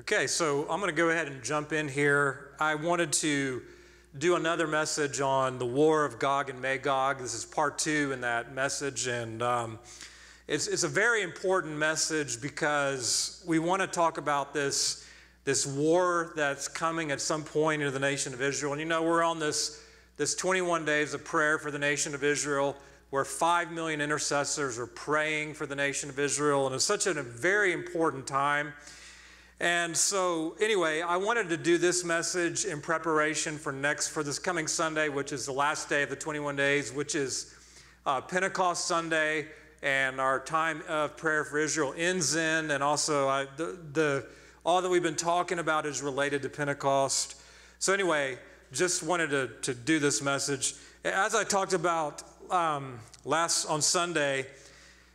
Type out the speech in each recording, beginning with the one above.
Okay, so I'm going to go ahead and jump in here. I wanted to do another message on the war of Gog and Magog. This is part two in that message, and um, it's, it's a very important message because we want to talk about this, this war that's coming at some point in the nation of Israel. And you know, we're on this, this 21 days of prayer for the nation of Israel where 5 million intercessors are praying for the nation of Israel, and it's such a very important time. And so, anyway, I wanted to do this message in preparation for next, for this coming Sunday, which is the last day of the 21 days, which is uh, Pentecost Sunday, and our time of prayer for Israel ends in, and also uh, the, the, all that we've been talking about is related to Pentecost. So, anyway, just wanted to, to do this message. As I talked about um, last on Sunday,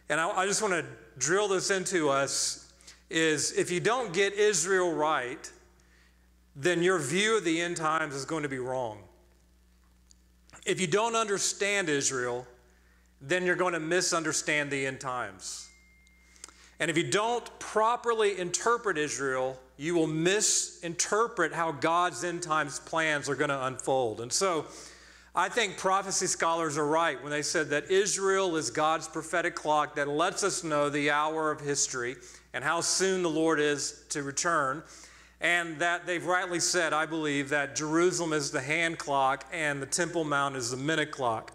and I, I just want to drill this into us is if you don't get Israel right, then your view of the end times is going to be wrong. If you don't understand Israel, then you're going to misunderstand the end times. And if you don't properly interpret Israel, you will misinterpret how God's end times plans are going to unfold. And so I think prophecy scholars are right when they said that Israel is God's prophetic clock that lets us know the hour of history and how soon the Lord is to return. And that they've rightly said, I believe, that Jerusalem is the hand clock and the Temple Mount is the minute clock.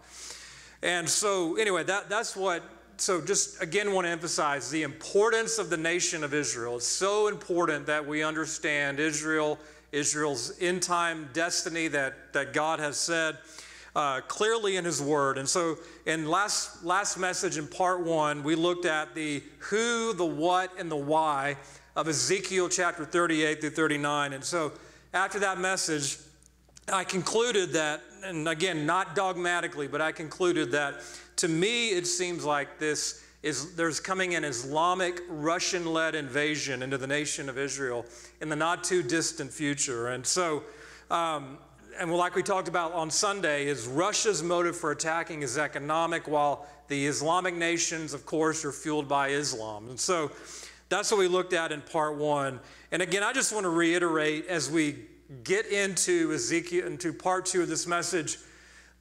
And so, anyway, that, that's what, so just again want to emphasize the importance of the nation of Israel. It's so important that we understand Israel, Israel's end time destiny that, that God has said uh, clearly in His Word. And so, in last last message in part one, we looked at the who, the what, and the why of Ezekiel chapter 38 through 39. And so, after that message, I concluded that, and again, not dogmatically, but I concluded that to me it seems like this is there's coming an Islamic Russian led invasion into the nation of Israel in the not too distant future. And so um, and like we talked about on Sunday, is Russia's motive for attacking is economic, while the Islamic nations, of course, are fueled by Islam. And so that's what we looked at in part one. And again, I just want to reiterate as we get into Ezekiel, into part two of this message,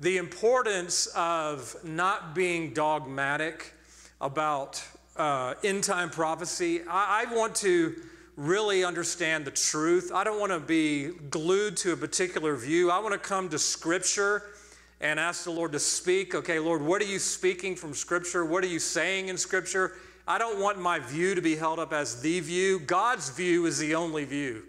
the importance of not being dogmatic about uh, end time prophecy. I, I want to really understand the truth. I don't want to be glued to a particular view. I want to come to Scripture and ask the Lord to speak. Okay, Lord, what are you speaking from Scripture? What are you saying in Scripture? I don't want my view to be held up as the view. God's view is the only view.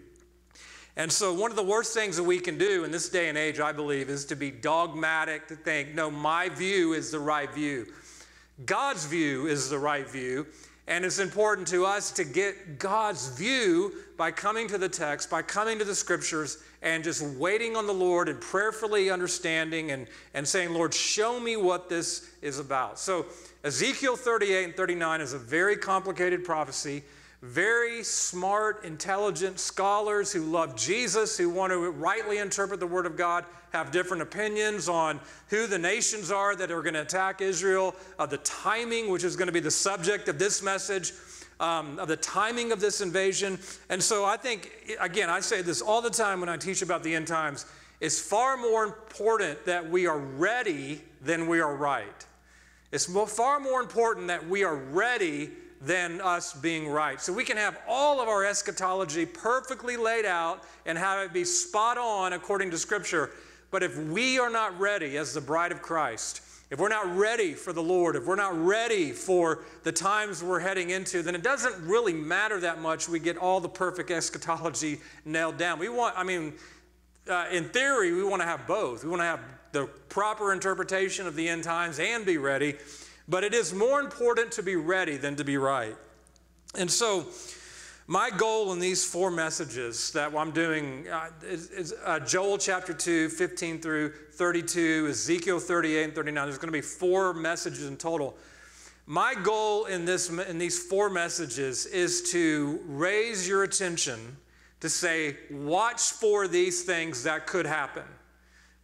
And so, one of the worst things that we can do in this day and age, I believe, is to be dogmatic, to think, no, my view is the right view. God's view is the right view. And it's important to us to get God's view by coming to the text, by coming to the scriptures, and just waiting on the Lord and prayerfully understanding and, and saying, Lord, show me what this is about. So, Ezekiel 38 and 39 is a very complicated prophecy very smart, intelligent scholars who love Jesus, who want to rightly interpret the Word of God, have different opinions on who the nations are that are going to attack Israel, uh, the timing, which is going to be the subject of this message. Um, of the timing of this invasion. And so I think, again, I say this all the time when I teach about the end times. It's far more important that we are ready than we are right. It's far more important that we are ready than us being right. So we can have all of our eschatology perfectly laid out and have it be spot on according to Scripture. But if we are not ready as the bride of Christ, if we're not ready for the Lord, if we're not ready for the times we're heading into, then it doesn't really matter that much. We get all the perfect eschatology nailed down. We want, I mean, uh, in theory, we want to have both. We want to have the proper interpretation of the end times and be ready. But it is more important to be ready than to be right. And so, my goal in these four messages that I'm doing uh, is, is uh, Joel chapter 2, 15 through 32, Ezekiel 38 and 39. There's going to be four messages in total. My goal in, this, in these four messages is to raise your attention to say, watch for these things that could happen.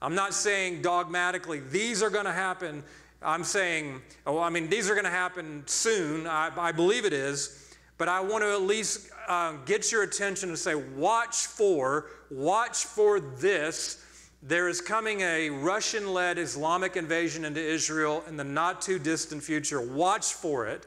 I'm not saying dogmatically, these are going to happen. I'm saying, oh, I mean, these are going to happen soon. I, I believe it is. But I want to at least uh, get your attention and say, watch for, watch for this. There is coming a Russian led Islamic invasion into Israel in the not too distant future. Watch for it.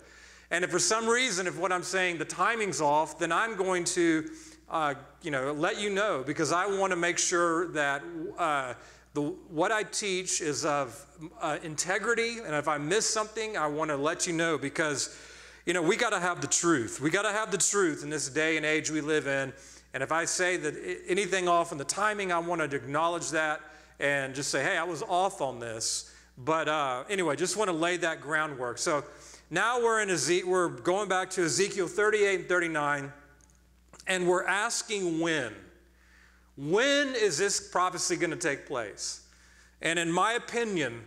And if for some reason, if what I'm saying, the timing's off, then I'm going to, uh, you know, let you know because I want to make sure that uh, the, what I teach is of uh, integrity. And if I miss something, I want to let you know because you know, we got to have the truth. We got to have the truth in this day and age we live in. And if I say that anything off in the timing, I want to acknowledge that and just say, hey, I was off on this. But uh, anyway, just want to lay that groundwork. So now we're in Ezekiel, we're going back to Ezekiel 38 and 39, and we're asking when. When is this prophecy going to take place? And in my opinion,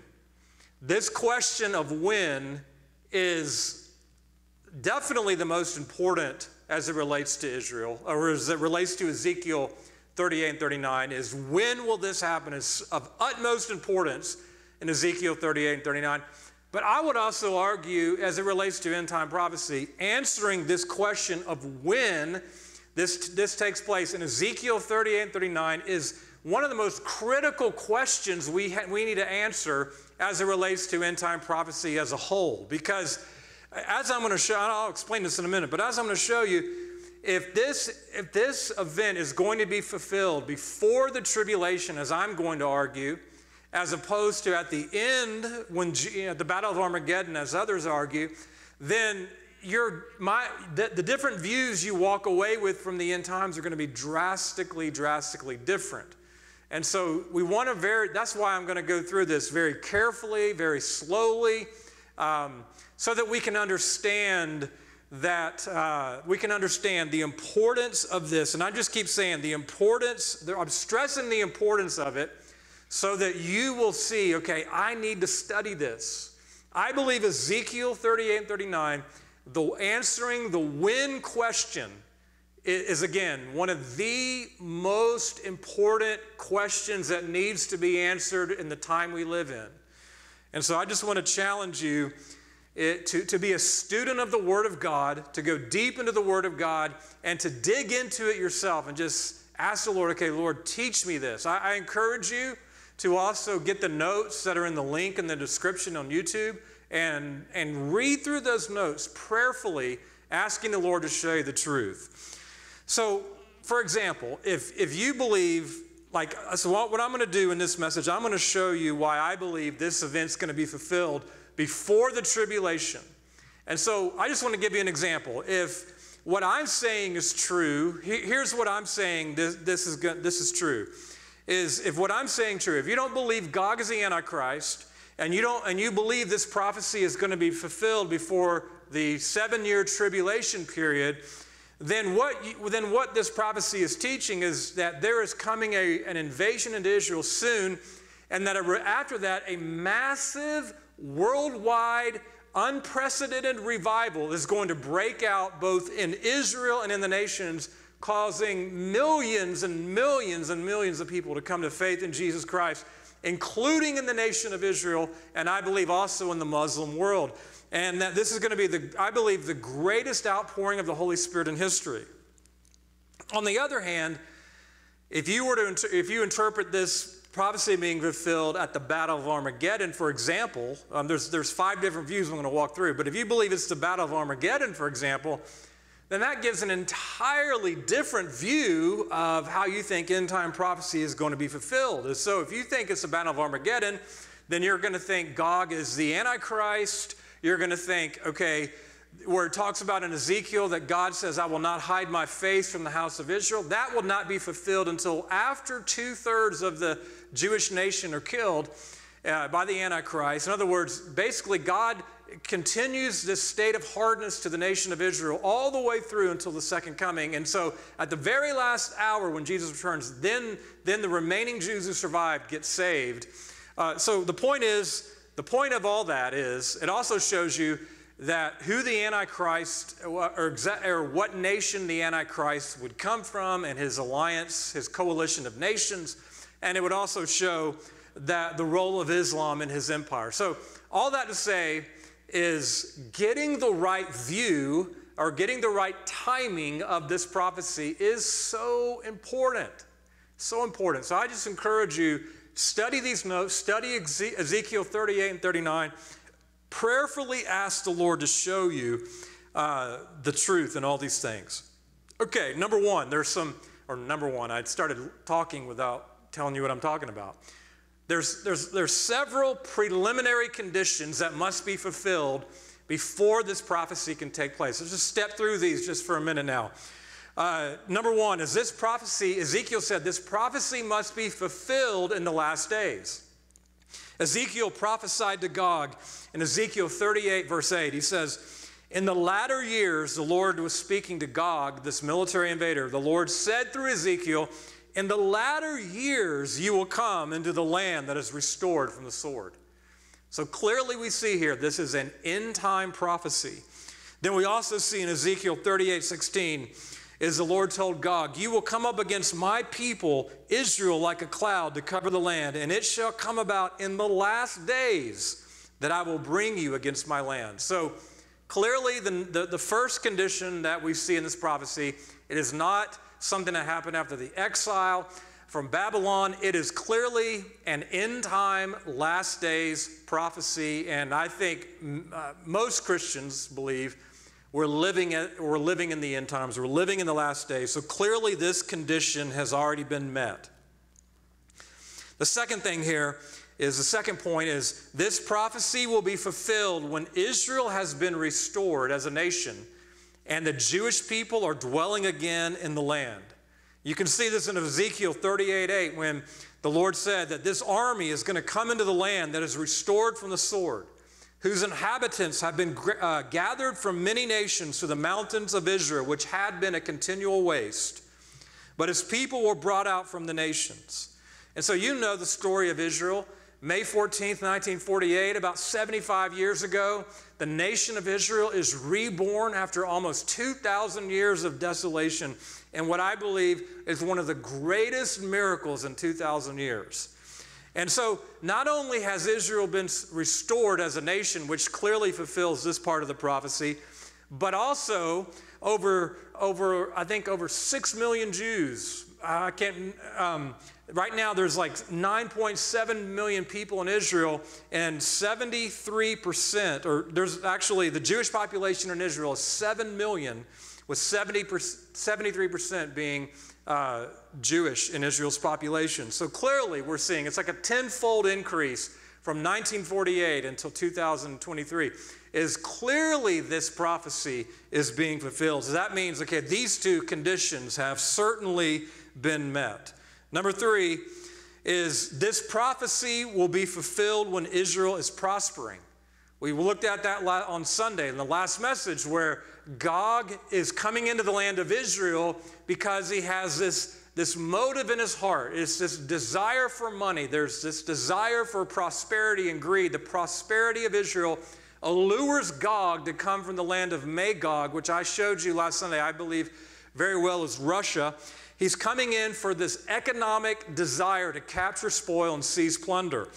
this question of when is definitely the most important as it relates to Israel, or as it relates to Ezekiel 38 and 39, is when will this happen is of utmost importance in Ezekiel 38 and 39. But I would also argue, as it relates to end time prophecy, answering this question of when this, this takes place in Ezekiel 38 and 39 is one of the most critical questions we, ha- we need to answer as it relates to end time prophecy as a whole. Because as I'm going to show, I'll explain this in a minute, but as I'm going to show you, if this, if this event is going to be fulfilled before the tribulation, as I'm going to argue, as opposed to at the end when know, the Battle of Armageddon, as others argue, then your, my, the, the different views you walk away with from the end times are going to be drastically, drastically different. And so we want to very, that's why I'm going to go through this very carefully, very slowly. Um, so that we can understand that uh, we can understand the importance of this. And I just keep saying the importance, I'm stressing the importance of it so that you will see, okay, I need to study this. I believe Ezekiel 38 and 39, the answering the when question is again one of the most important questions that needs to be answered in the time we live in. And so I just want to challenge you to, to be a student of the Word of God, to go deep into the Word of God, and to dig into it yourself and just ask the Lord, okay, Lord, teach me this. I, I encourage you to also get the notes that are in the link in the description on YouTube and, and read through those notes prayerfully, asking the Lord to show you the truth. So, for example, if, if you believe, like, so what, what I'm going to do in this message, I'm going to show you why I believe this event's going to be fulfilled before the tribulation. And so I just want to give you an example. If what I'm saying is true, here's what I'm saying this, this, is, this is true. Is if what I'm saying true, if you don't believe Gog is the Antichrist, and you don't and you believe this prophecy is going to be fulfilled before the seven-year tribulation period, then what, you, then what this prophecy is teaching is that there is coming a, an invasion into Israel soon, and that after that, a massive worldwide, unprecedented revival is going to break out both in Israel and in the nations, causing millions and millions and millions of people to come to faith in Jesus Christ, including in the nation of Israel, and I believe also in the Muslim world. And that this is going to be, the, I believe, the greatest outpouring of the Holy Spirit in history. On the other hand, if you were to if you interpret this prophecy being fulfilled at the Battle of Armageddon, for example, um, there's, there's five different views I'm going to walk through, but if you believe it's the Battle of Armageddon, for example, then that gives an entirely different view of how you think end time prophecy is going to be fulfilled. So if you think it's the Battle of Armageddon, then you're going to think Gog is the Antichrist. You're going to think, okay, where it talks about in Ezekiel that God says, I will not hide my face from the house of Israel, that will not be fulfilled until after two thirds of the Jewish nation are killed uh, by the Antichrist. In other words, basically, God continues this state of hardness to the nation of Israel all the way through until the second coming. And so, at the very last hour when Jesus returns, then, then the remaining Jews who survived get saved. Uh, so, the point is, the point of all that is, it also shows you that who the Antichrist, or, or what nation the Antichrist would come from, and his alliance, his coalition of nations and it would also show that the role of Islam in his empire. So, all that to say is getting the right view or getting the right timing of this prophecy is so important. So important. So I just encourage you study these notes, study Ezekiel 38 and 39, prayerfully ask the Lord to show you uh, the truth in all these things. Okay, number one, there's some, or number one, I started talking without telling you what I'm talking about. There's, there's, there's several preliminary conditions that must be fulfilled before this prophecy can take place. Let's just step through these just for a minute now. Uh, number one is this prophecy, Ezekiel said, this prophecy must be fulfilled in the last days. Ezekiel prophesied to Gog in Ezekiel 38, verse 8. He says, In the latter years, the Lord was speaking to Gog, this military invader. The Lord said through Ezekiel, In the latter years, you will come into the land that is restored from the sword. So clearly, we see here this is an end time prophecy. Then we also see in Ezekiel 38 16, is the Lord told Gog, You will come up against my people, Israel, like a cloud to cover the land, and it shall come about in the last days that I will bring you against my land. So clearly, the, the, the first condition that we see in this prophecy, it is not something that happened after the exile from Babylon. It is clearly an end time, last days prophecy, and I think uh, most Christians believe we're living, at, we're living in the end times. We're living in the last days. So clearly, this condition has already been met. The second thing here is the second point is this prophecy will be fulfilled when Israel has been restored as a nation and the Jewish people are dwelling again in the land. You can see this in Ezekiel 38 8 when the Lord said that this army is going to come into the land that is restored from the sword whose inhabitants have been uh, gathered from many nations to the mountains of Israel, which had been a continual waste. But his people were brought out from the nations. And so you know the story of Israel. May 14th, 1948, about 75 years ago, the nation of Israel is reborn after almost 2,000 years of desolation, and what I believe is one of the greatest miracles in 2,000 years. And so, not only has Israel been restored as a nation, which clearly fulfills this part of the prophecy, but also over, over I think, over 6 million Jews. I can't, um, right now there's like 9.7 million people in Israel, and 73%, or there's actually the Jewish population in Israel is 7 million, with 70 73% being uh, Jewish in Israel's population. So clearly, we're seeing it's like a tenfold increase from 1948 until 2023. Is clearly this prophecy is being fulfilled. So that means, okay, these two conditions have certainly been met. Number three is this prophecy will be fulfilled when Israel is prospering. We looked at that on Sunday in the last message where Gog is coming into the land of Israel because he has this, this motive in his heart. It's this desire for money. There's this desire for prosperity and greed. The prosperity of Israel allures Gog to come from the land of Magog, which I showed you last Sunday, I believe very well is Russia. He's coming in for this economic desire to capture spoil and seize plunder.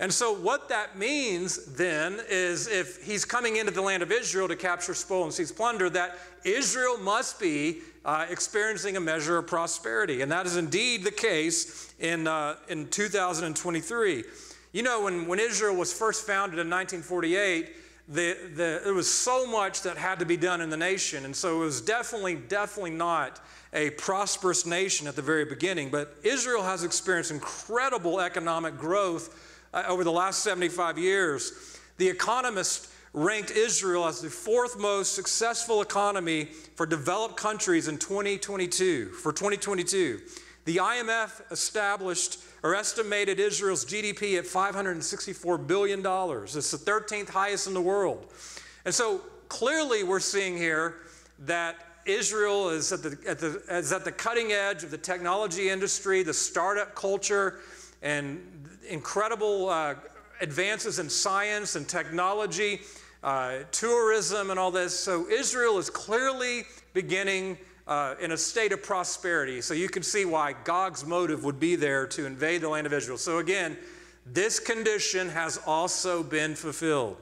And so, what that means then is if he's coming into the land of Israel to capture spoil and seize plunder, that Israel must be uh, experiencing a measure of prosperity. And that is indeed the case in, uh, in 2023. You know, when, when Israel was first founded in 1948, the, the, there was so much that had to be done in the nation. And so it was definitely, definitely not a prosperous nation at the very beginning. But Israel has experienced incredible economic growth uh, over the last 75 years. The Economist ranked Israel as the fourth most successful economy for developed countries in 2022. For 2022, the IMF established or estimated Israel's GDP at $564 billion. It's the 13th highest in the world. And so clearly, we're seeing here that Israel is at the, at the, is at the cutting edge of the technology industry, the startup culture, and incredible uh, advances in science and technology, uh, tourism, and all this. So Israel is clearly beginning uh, in a state of prosperity. So you can see why Gog's motive would be there to invade the land of Israel. So again, this condition has also been fulfilled.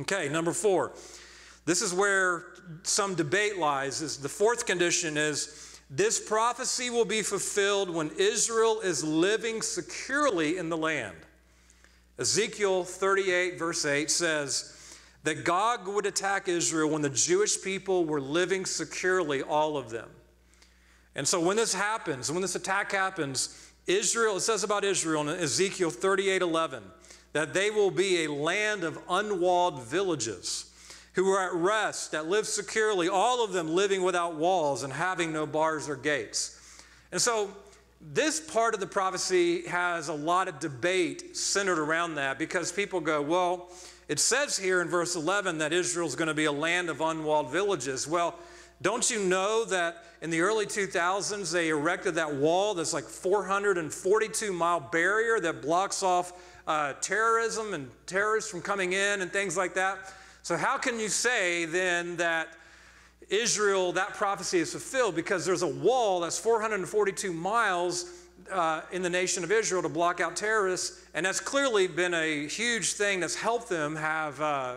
Okay, number four. This is where some debate lies. Is the fourth condition is this prophecy will be fulfilled when Israel is living securely in the land. Ezekiel 38, verse 8 says that Gog would attack Israel when the Jewish people were living securely, all of them. And so when this happens, when this attack happens, Israel, it says about Israel in Ezekiel 38 11, that they will be a land of unwalled villages who are at rest, that live securely, all of them living without walls and having no bars or gates. And so this part of the prophecy has a lot of debate centered around that because people go, well, it says here in verse 11 that Israel is going to be a land of unwalled villages. Well, don't you know that in the early 2000s they erected that wall that's like 442 mile barrier that blocks off uh, terrorism and terrorists from coming in and things like that? So, how can you say then that Israel, that prophecy is fulfilled? Because there's a wall that's 442 miles uh, in the nation of Israel to block out terrorists, and that's clearly been a huge thing that's helped them have uh,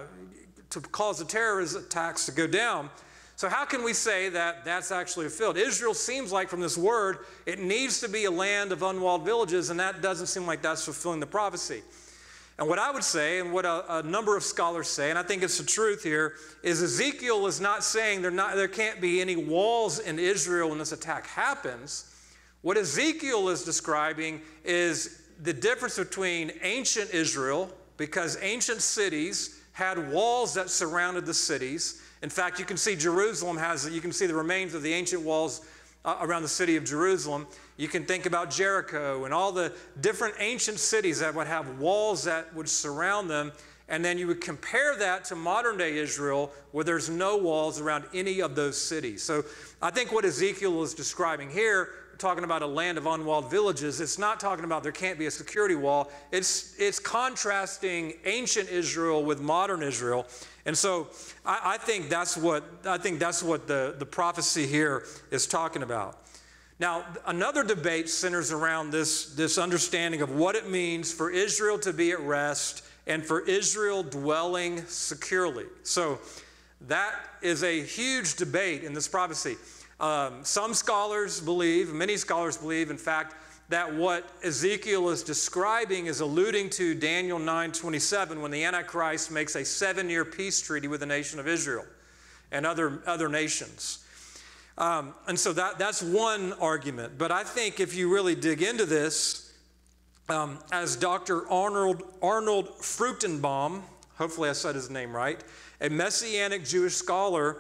to cause the terrorist attacks to go down. So, how can we say that that's actually fulfilled? Israel seems like, from this word, it needs to be a land of unwalled villages, and that doesn't seem like that's fulfilling the prophecy. And what I would say, and what a, a, number of scholars say, and I think it's the truth here, is Ezekiel is not saying there, not, there can't be any walls in Israel when this attack happens. What Ezekiel is describing is the difference between ancient Israel, because ancient cities had walls that surrounded the cities. In fact, you can see Jerusalem has, you can see the remains of the ancient walls uh, around the city of Jerusalem. You can think about Jericho and all the different ancient cities that would have walls that would surround them. And then you would compare that to modern day Israel, where there's no walls around any of those cities. So I think what Ezekiel is describing here, talking about a land of unwalled villages, it's not talking about there can't be a security wall. It's, it's contrasting ancient Israel with modern Israel. And so I, I think that's what, I think that's what the, the prophecy here is talking about. Now, another debate centers around this, this understanding of what it means for Israel to be at rest and for Israel dwelling securely. So, that is a huge debate in this prophecy. Um, some scholars believe, many scholars believe, in fact, that what Ezekiel is describing is alluding to Daniel 9:27 when the Antichrist makes a seven-year peace treaty with the nation of Israel and other, other nations. Um, and so that, that's one argument. But I think if you really dig into this, um, as Dr. Arnold, Arnold Fruchtenbaum, hopefully I said his name right, a Messianic Jewish scholar,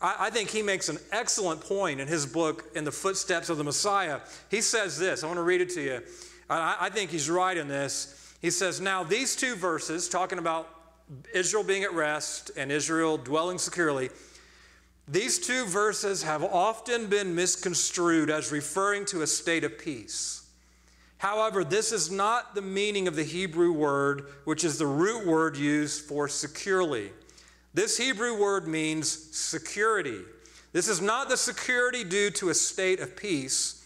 I, think he makes an excellent point in his book, In the Footsteps of the Messiah. He says this, I want to read it to you. I think he's right in this. He says, Now, these two verses, talking about Israel being at rest and Israel dwelling securely, these two verses have often been misconstrued as referring to a state of peace. However, this is not the meaning of the Hebrew word, which is the root word used for securely. This Hebrew word means security. This is not the security due to a state of peace,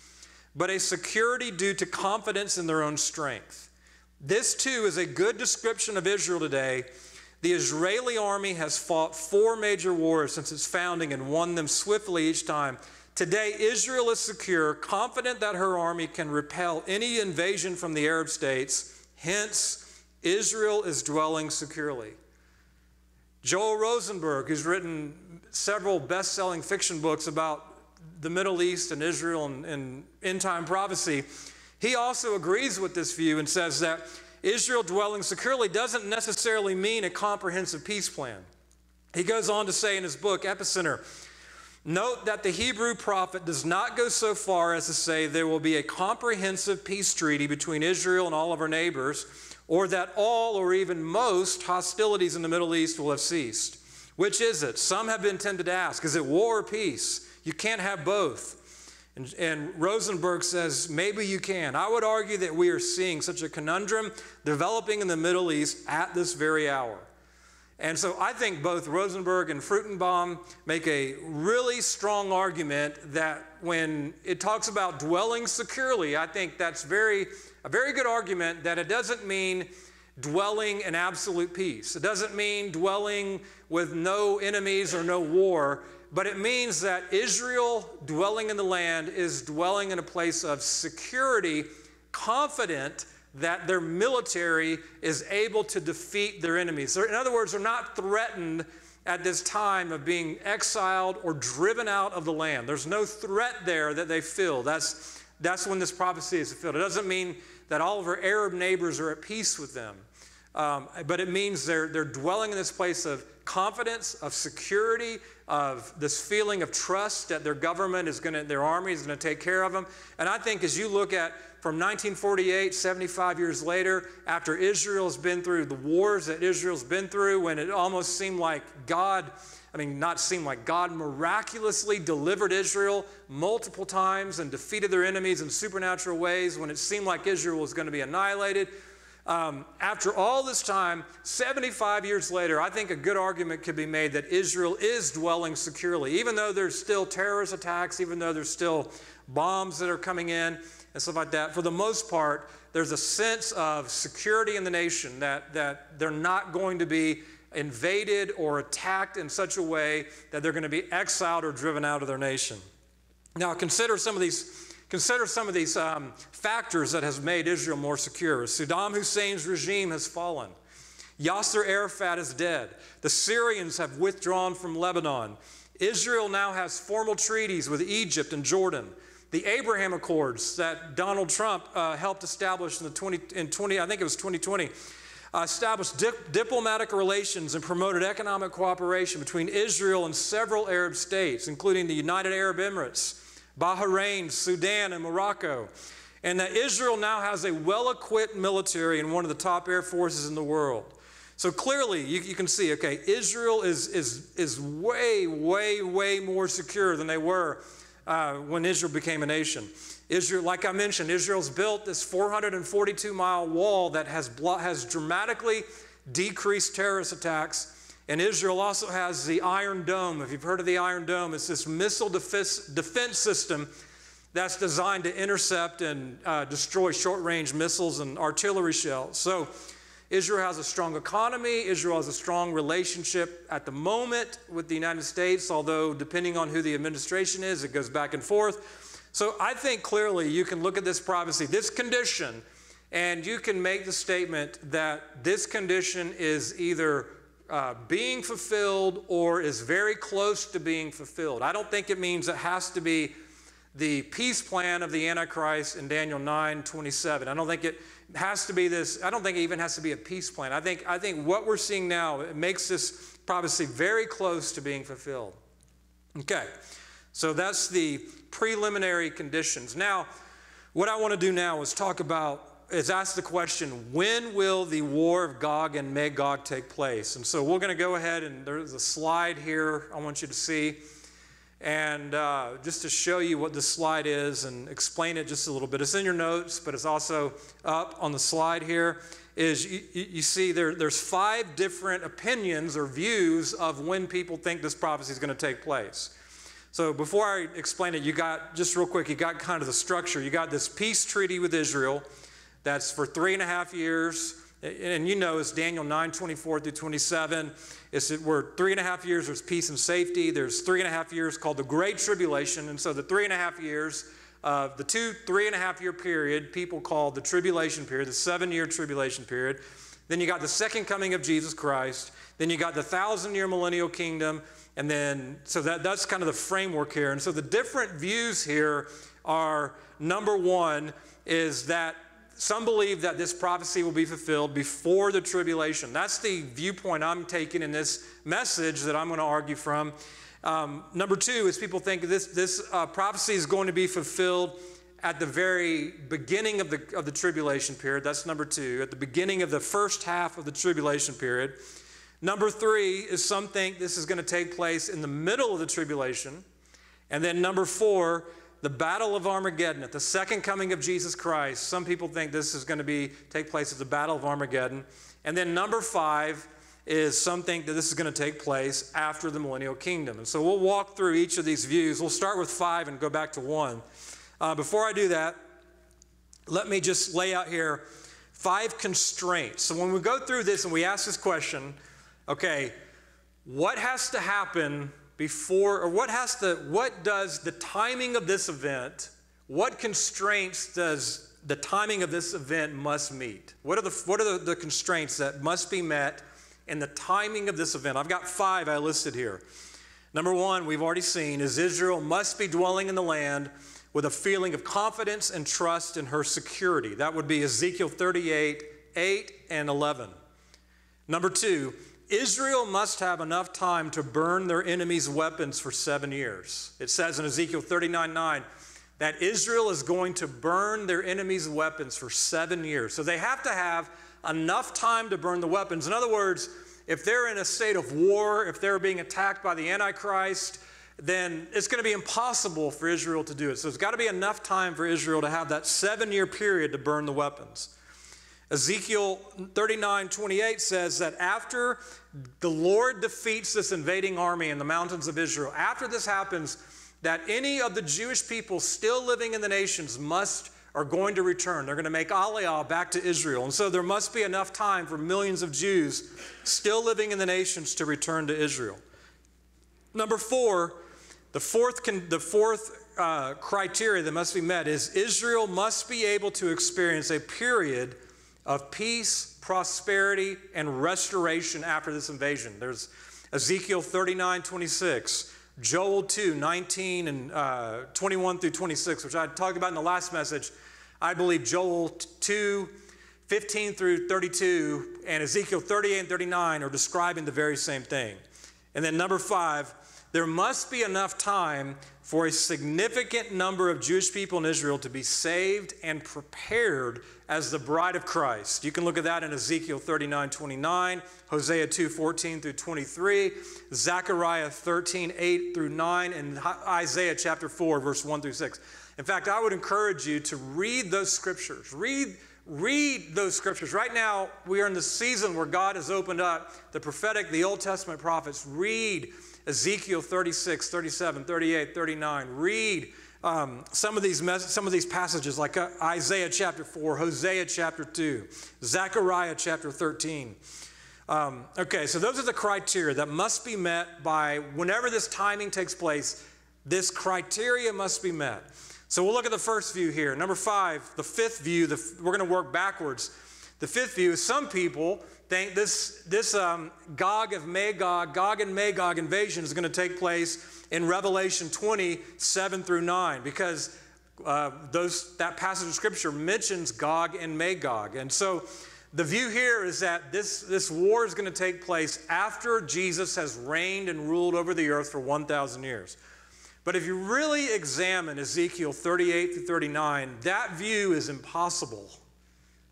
but a security due to confidence in their own strength. This, too, is a good description of Israel today the Israeli army has fought four major wars since its founding and won them swiftly each time. Today, Israel is secure, confident that her army can repel any invasion from the Arab states. Hence, Israel is dwelling securely. Joel Rosenberg, who's written several best selling fiction books about the Middle East and Israel and, and end time prophecy, he also agrees with this view and says that Israel dwelling securely doesn't necessarily mean a comprehensive peace plan. He goes on to say in his book, Epicenter, note that the Hebrew prophet does not go so far as to say there will be a comprehensive peace treaty between Israel and all of our neighbors, or that all or even most hostilities in the Middle East will have ceased. Which is it? Some have been tempted to ask is it war or peace? You can't have both. And, and, Rosenberg says, maybe you can. I would argue that we are seeing such a conundrum developing in the Middle East at this very hour. And so I think both Rosenberg and Fruchtenbaum make a really strong argument that when it talks about dwelling securely, I think that's very a very good argument that it doesn't mean dwelling in absolute peace. It doesn't mean dwelling with no enemies or no war, but it means that Israel dwelling in the land is dwelling in a place of security, confident that their military is able to defeat their enemies. In other words, they're not threatened at this time of being exiled or driven out of the land. There's no threat there that they feel. That's, that's when this prophecy is fulfilled. It doesn't mean that all of our Arab neighbors are at peace with them, um, but it means they're, they're dwelling in this place of confidence, of security, of this feeling of trust that their government is going to, their army is going to take care of them. And I think as you look at from 1948, 75 years later, after Israel's been through the wars that Israel's been through, when it almost seemed like God, I mean, not seem like God miraculously delivered Israel multiple times and defeated their enemies in supernatural ways, when it seemed like Israel was going to be annihilated. Um, after all this time, 75 years later, I think a good argument could be made that Israel is dwelling securely, even though there's still terrorist attacks, even though there's still bombs that are coming in and stuff like that. For the most part, there's a sense of security in the nation that, that they're not going to be invaded or attacked in such a way that they're going to be exiled or driven out of their nation. Now, consider some of these. Consider some of these um, factors that has made Israel more secure. Saddam Hussein's regime has fallen. Yasser Arafat is dead. The Syrians have withdrawn from Lebanon. Israel now has formal treaties with Egypt and Jordan the Abraham Accords that Donald Trump uh, helped establish in the 20, in 20, I think it was 2020, uh, established dip, diplomatic relations and promoted economic cooperation between Israel and several Arab states, including the United Arab Emirates, Bahrain, Sudan, and Morocco. And that Israel now has a well equipped military and one of the top air forces in the world. So clearly, you, you, can see, okay, Israel is, is, is way, way, way more secure than they were uh, when Israel became a nation. Israel, like I mentioned, Israel's built this 442 mile wall that has, has dramatically decreased terrorist attacks. And Israel also has the Iron Dome. If you've heard of the Iron Dome, it's this missile defense, defense system that's designed to intercept and uh, destroy short range missiles and artillery shells. So, Israel has a strong economy. Israel has a strong relationship at the moment with the United States, although depending on who the administration is, it goes back and forth. So I think clearly you can look at this prophecy, this condition, and you can make the statement that this condition is either uh, being fulfilled or is very close to being fulfilled. I don't think it means it has to be the peace plan of the Antichrist in Daniel 9 27. I don't think it has to be this, I don't think it even has to be a peace plan. I think, I think what we're seeing now it makes this prophecy very close to being fulfilled. Okay, so that's the preliminary conditions. Now, what I want to do now is talk about, is ask the question when will the war of Gog and Magog take place? And so we're going to go ahead and there's a slide here I want you to see. And uh, just to show you what the slide is and explain it just a little bit, it's in your notes, but it's also up on the slide here. Is you, you see there, there's five different opinions or views of when people think this prophecy is going to take place. So before I explain it, you got just real quick, you got kind of the structure. You got this peace treaty with Israel that's for three and a half years and you know it's Daniel 9 24 through 27. It's that we're three and a half years, there's peace and safety. There's three and a half years called the Great Tribulation. And so the three and a half years, uh, the two, three and a half year period, people call the tribulation period, the seven year tribulation period. Then you got the second coming of Jesus Christ. Then you got the thousand year millennial kingdom. And then, so that, that's kind of the framework here. And so the different views here are number one is that some believe that this prophecy will be fulfilled before the tribulation. That's the viewpoint I'm taking in this message that I'm going to argue from. Um, number two is people think this, this uh, prophecy is going to be fulfilled at the very beginning of the, of the tribulation period. That's number two, at the beginning of the first half of the tribulation period. Number three is some think this is going to take place in the middle of the tribulation. And then number four, the battle of Armageddon, at the second coming of Jesus Christ. Some people think this is going to be take place at the battle of Armageddon. And then number five is some think that this is going to take place after the millennial kingdom. And so we'll walk through each of these views. We'll start with five and go back to one. Uh, before I do that, let me just lay out here five constraints. So when we go through this and we ask this question, okay, what has to happen before, or what has to, what does the timing of this event, what constraints does the timing of this event must meet? What are the, what are the, the constraints that must be met in the timing of this event? I've got five I listed here. Number one, we've already seen, is Israel must be dwelling in the land with a feeling of confidence and trust in her security. That would be Ezekiel 38, 8, and 11. Number two, Israel must have enough time to burn their enemies' weapons for seven years. It says in Ezekiel 39, 9, that Israel is going to burn their enemies' weapons for seven years. So they have to have enough time to burn the weapons. In other words, if they're in a state of war, if they're being attacked by the Antichrist, then it's going to be impossible for Israel to do it. So there's got to be enough time for Israel to have that seven year period to burn the weapons. Ezekiel 39 28 says that after the Lord defeats this invading army in the mountains of Israel, after this happens, that any of the Jewish people still living in the nations must are going to return. They're going to make Aliyah back to Israel. And so there must be enough time for millions of Jews still living in the nations to return to Israel. Number four, the fourth, the fourth uh, criteria that must be met is Israel must be able to experience a period of peace, prosperity, and restoration after this invasion. There's Ezekiel 39 26. Joel 2, 19 and uh, 21 through 26, which I talked about in the last message. I believe Joel 2, 15 through 32, and Ezekiel 38 and 39 are describing the very same thing. And then number five, there must be enough time for a significant number of Jewish people in Israel to be saved and prepared as the bride of Christ. You can look at that in Ezekiel 39 29, Hosea 2 14 through 23, Zechariah 13 8 through 9, and Isaiah chapter 4, verse 1 through 6. In fact, I would encourage you to read those scriptures. Read, read those scriptures. Right now, we are in the season where God has opened up the prophetic, the Old Testament prophets. Read Ezekiel 36, 37, 38, 39. Read um, some, of these some of these passages like uh, Isaiah chapter 4, Hosea chapter 2, Zechariah chapter 13. Um, okay, so those are the criteria that must be met by whenever this timing takes place, this criteria must be met. So we'll look at the first view here. Number five, the fifth view, the, we're going to work backwards. The fifth view is some people this, this um, Gog of Magog, Gog and Magog invasion is going to take place in Revelation 20, 7 through 9, because uh, those, that passage of scripture mentions Gog and Magog. And so the view here is that this, this war is going to take place after Jesus has reigned and ruled over the earth for 1,000 years. But if you really examine Ezekiel 38 through 39, that view is impossible.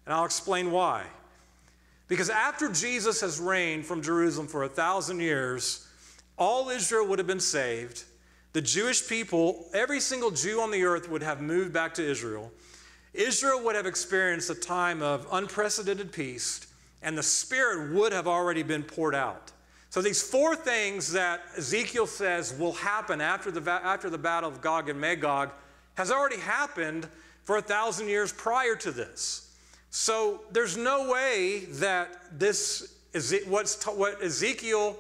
And I'll explain why. Because after Jesus has reigned from Jerusalem for a thousand years, all Israel would have been saved. The Jewish people, every single Jew on the earth would have moved back to Israel. Israel would have experienced a time of unprecedented peace, and the Spirit would have already been poured out. So, these four things that Ezekiel says will happen after the, after the battle of Gog and Magog has already happened for a thousand years prior to this. So there's no way that this is what's what Ezekiel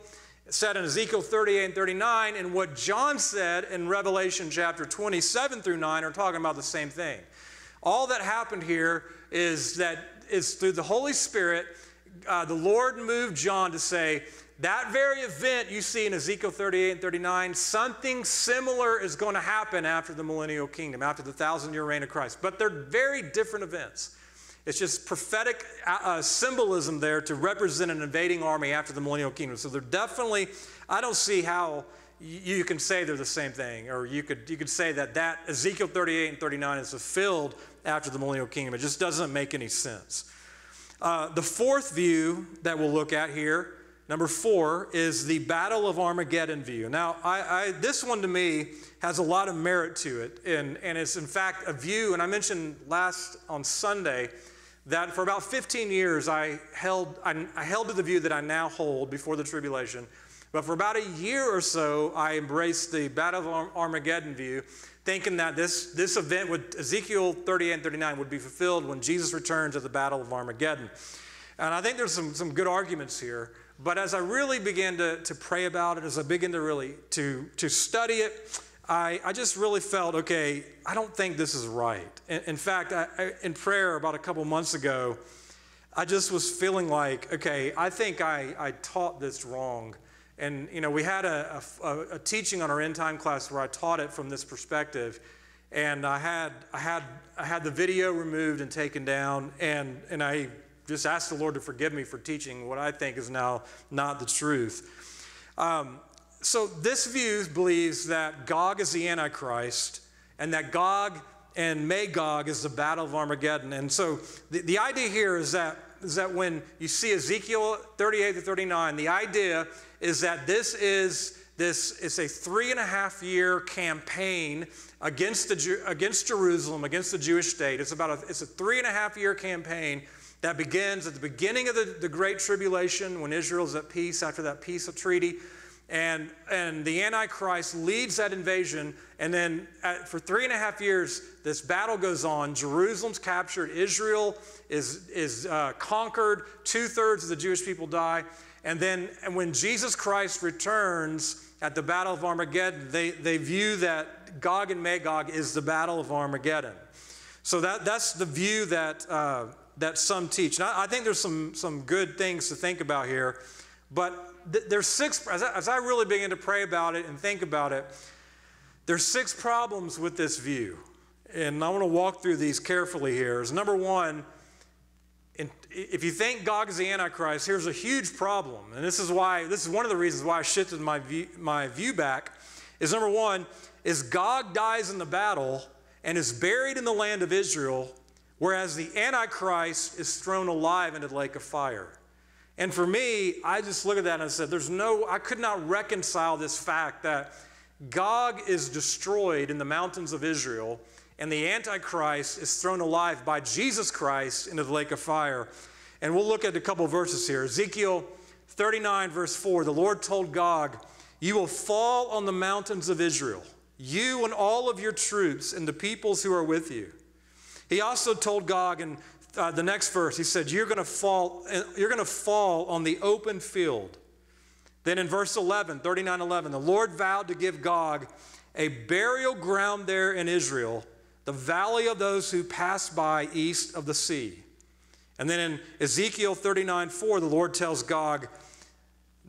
said in Ezekiel 38 and 39 and what John said in Revelation chapter 27 through 9 are talking about the same thing. All that happened here is that is through the Holy Spirit, uh, the Lord moved John to say, that very event you see in Ezekiel 38 and 39, something similar is going to happen after the millennial kingdom, after the thousand year reign of Christ. But they're very different events. It's just prophetic uh, uh, symbolism there to represent an invading army after the millennial kingdom. So they're definitely, I don't see how you can say they're the same thing, or you could, you could say that, that Ezekiel 38 and 39 is fulfilled after the millennial kingdom. It just doesn't make any sense. Uh, the fourth view that we'll look at here, number four, is the Battle of Armageddon view. Now, I, I, this one to me has a lot of merit to it, and, and it's in fact a view, and I mentioned last on Sunday that for about 15 years I held, I, I held to the view that I now hold before the tribulation But for about a year or so, I embraced the Battle of Armageddon view, thinking that this, this event with Ezekiel 38 and 39 would be fulfilled when Jesus returns at the Battle of Armageddon. And I think there's some, some good arguments here. But as I really began to, to pray about it, as I began to really to, to study it, I, I just really felt, okay, I don't think this is right. In, in fact, I, I, in prayer about a couple months ago, I just was feeling like, okay, I think I, I taught this wrong. And, you know, we had a, a, a teaching on our end time class where I taught it from this perspective. And I had, I had, I had the video removed and taken down, and, and I just asked the Lord to forgive me for teaching what I think is now not the truth. Um, so, this view believes that Gog is the Antichrist and that Gog and Magog is the Battle of Armageddon. And so, the, the idea here is that, is that when you see Ezekiel 38 to 39, the idea is that this is this it's a three and a half year campaign against the against Jerusalem, against the Jewish state. It's about a, it's a three and a half year campaign that begins at the beginning of the, the Great Tribulation when Israel's at peace after that peace of treaty. And, and the Antichrist leads that invasion. And then at, for three and a half years, this battle goes on. Jerusalem's captured. Israel is, is uh, conquered. Two thirds of the Jewish people die. And then and when Jesus Christ returns at the Battle of Armageddon, they, they view that Gog and Magog is the Battle of Armageddon. So that, that's the view that, uh, that some teach. And I, I, think there's some, some good things to think about here. But th- there's six, as I, as I really begin to pray about it and think about it, there's six problems with this view. And I want to walk through these carefully here. Is number one, if you think Gog is the Antichrist, here's a huge problem. And this is why, this is one of the reasons why I shifted my view, my view back. Is number one, is Gog dies in the battle and is buried in the land of Israel, whereas the Antichrist is thrown alive into the lake of fire. And for me, I just look at that and I said, there's no, I could not reconcile this fact that Gog is destroyed in the mountains of Israel and the Antichrist is thrown alive by Jesus Christ into the lake of fire. And we'll look at a couple verses here. Ezekiel 39, verse 4 the Lord told Gog, You will fall on the mountains of Israel, you and all of your troops and the peoples who are with you. He also told Gog in uh, the next verse, he said, You're going to fall, you're going to fall on the open field. Then in verse 11, 39 11, the Lord vowed to give Gog a burial ground there in Israel the valley of those who pass by east of the sea. And then in Ezekiel 39 4, the Lord tells Gog,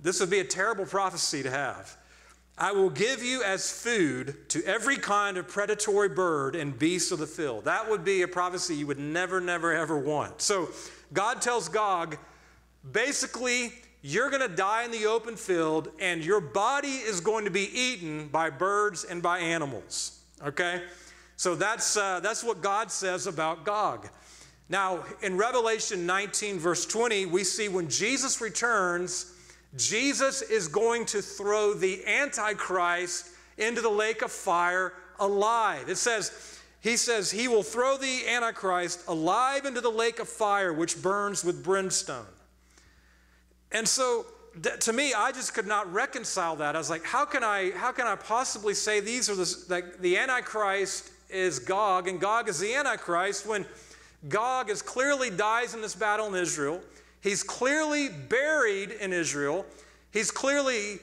this would be a terrible prophecy to have. I will give you as food to every kind of predatory bird and beast of the field. That would be a prophecy you would never, never, ever want. So God tells Gog, basically, you're going to die in the open field and your body is going to be eaten by birds and by animals. Okay? So that's, uh, that's what God says about Gog. Now, in Revelation 19, verse 20, we see when Jesus returns, Jesus is going to throw the Antichrist into the lake of fire alive. It says, he says, he will throw the Antichrist alive into the lake of fire, which burns with brimstone. And so, to me, I just could not reconcile that. I was like, how can I, how can I possibly say these are the, like, the Antichrist is Gog, and Gog is the Antichrist when Gog is clearly dies in this battle in Israel. He's clearly buried in Israel. He's clearly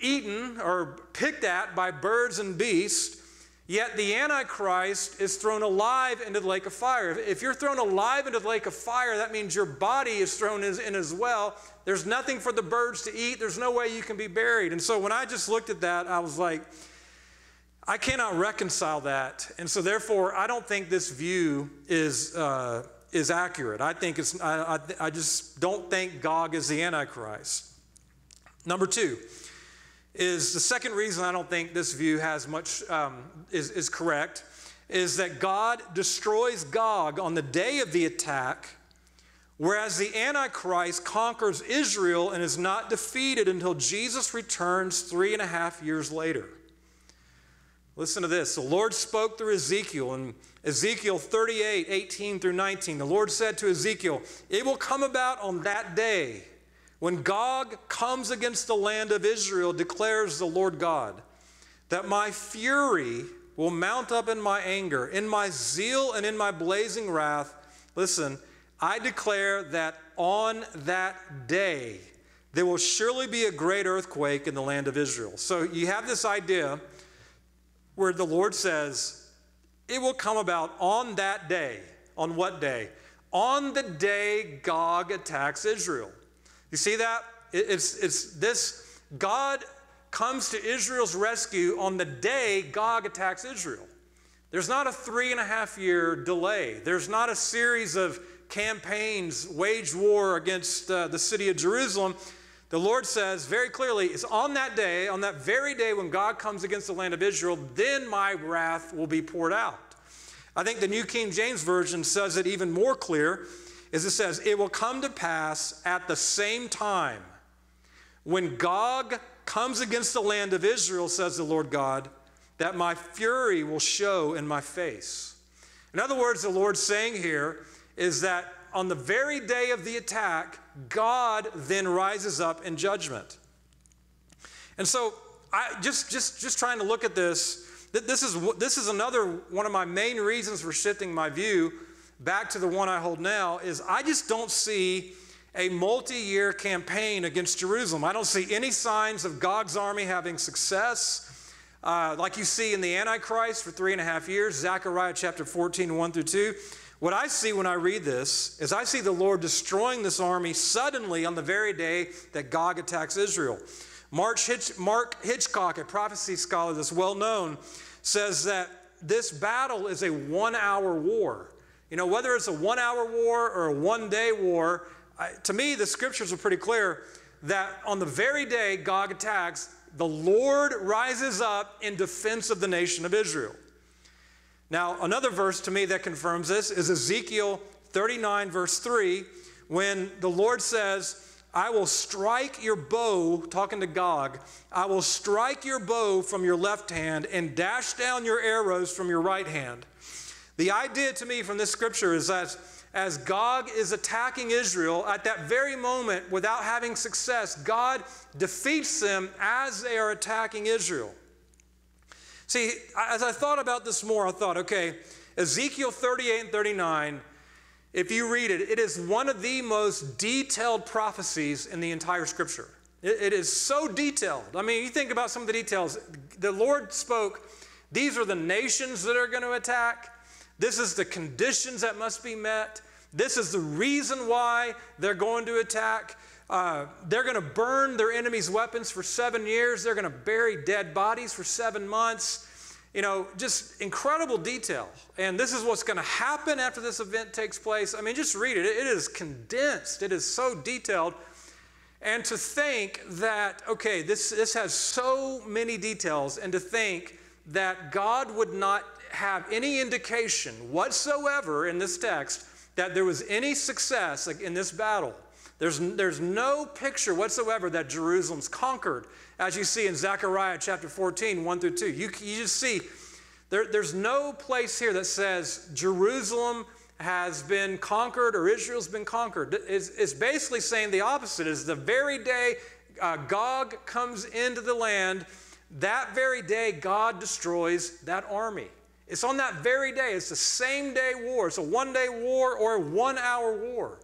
eaten or picked at by birds and beasts. Yet the Antichrist is thrown alive into the lake of fire. If you're thrown alive into the lake of fire, that means your body is thrown in as well. There's nothing for the birds to eat. There's no way you can be buried. And so when I just looked at that, I was like, I cannot reconcile that. And so, therefore, I don't think this view is, uh, is accurate. I think it's, I, I, I just don't think Gog is the Antichrist. Number two is the second reason I don't think this view has much, um, is, is correct, is that God destroys Gog on the day of the attack, whereas the Antichrist conquers Israel and is not defeated until Jesus returns three and a half years later. Listen to this. The Lord spoke through Ezekiel in Ezekiel 38, 18 through 19. The Lord said to Ezekiel, It will come about on that day when Gog comes against the land of Israel, declares the Lord God, that my fury will mount up in my anger, in my zeal and in my blazing wrath. Listen, I declare that on that day there will surely be a great earthquake in the land of Israel. So you have this idea where the Lord says, it will come about on that day. On what day? On the day Gog attacks Israel. You see that? It's, it's this God comes to Israel's rescue on the day Gog attacks Israel. There's not a three and a half year delay. There's not a series of campaigns waged war against uh, the city of Jerusalem. The Lord says very clearly, it's on that day, on that very day when Gog comes against the land of Israel, then my wrath will be poured out. I think the New King James Version says it even more clear, as it says, It will come to pass at the same time when Gog comes against the land of Israel, says the Lord God, that my fury will show in my face. In other words, the Lord's saying here is that on the very day of the attack, God then rises up in judgment. And so, I just just just trying to look at this. This is this is another one of my main reasons for shifting my view back to the one I hold now. Is I just don't see a multi-year campaign against Jerusalem. I don't see any signs of Gog's army having success. Uh, like you see in the Antichrist for three and a half years, Zechariah chapter 14, 1 through 2. What I see when I read this is I see the Lord destroying this army suddenly on the very day that Gog attacks Israel. Hitch, Mark Hitchcock, a prophecy scholar that's well known, says that this battle is a one hour war. You know, whether it's a one hour war or a one day war, I, to me, the scriptures are pretty clear that on the very day Gog attacks, the Lord rises up in defense of the nation of Israel. Now, another verse to me that confirms this is Ezekiel 39, verse 3, when the Lord says, I will strike your bow, talking to Gog, I will strike your bow from your left hand and dash down your arrows from your right hand. The idea to me from this scripture is that as Gog is attacking Israel, at that very moment, without having success, God defeats them as they are attacking Israel. See, as I thought about this more, I thought, okay, Ezekiel 38 and 39, if you read it, it is one of the most detailed prophecies in the entire scripture. it, it is so detailed. I mean, you think about some of the details. The Lord spoke, these are the nations that are going to attack. This is the conditions that must be met. This is the reason why they're going to attack. Uh, they're going to burn their enemies' weapons for seven years. They're going to bury dead bodies for seven months. You know, just incredible detail. And this is what's going to happen after this event takes place. I mean, just read it. It is condensed, it is so detailed. And to think that, okay, this, this has so many details, and to think that God would not have any indication whatsoever in this text that there was any success in this battle. There's, there's no picture whatsoever that Jerusalem's conquered, as you see in Zechariah chapter 14, 1 through 2. You, you just see there, there's no place here that says Jerusalem has been conquered or Israel's been conquered. It's, it's basically saying the opposite is the very day uh, Gog comes into the land, that very day God destroys that army. It's on that very day. It's the same day war. It's a one day war or a one hour war.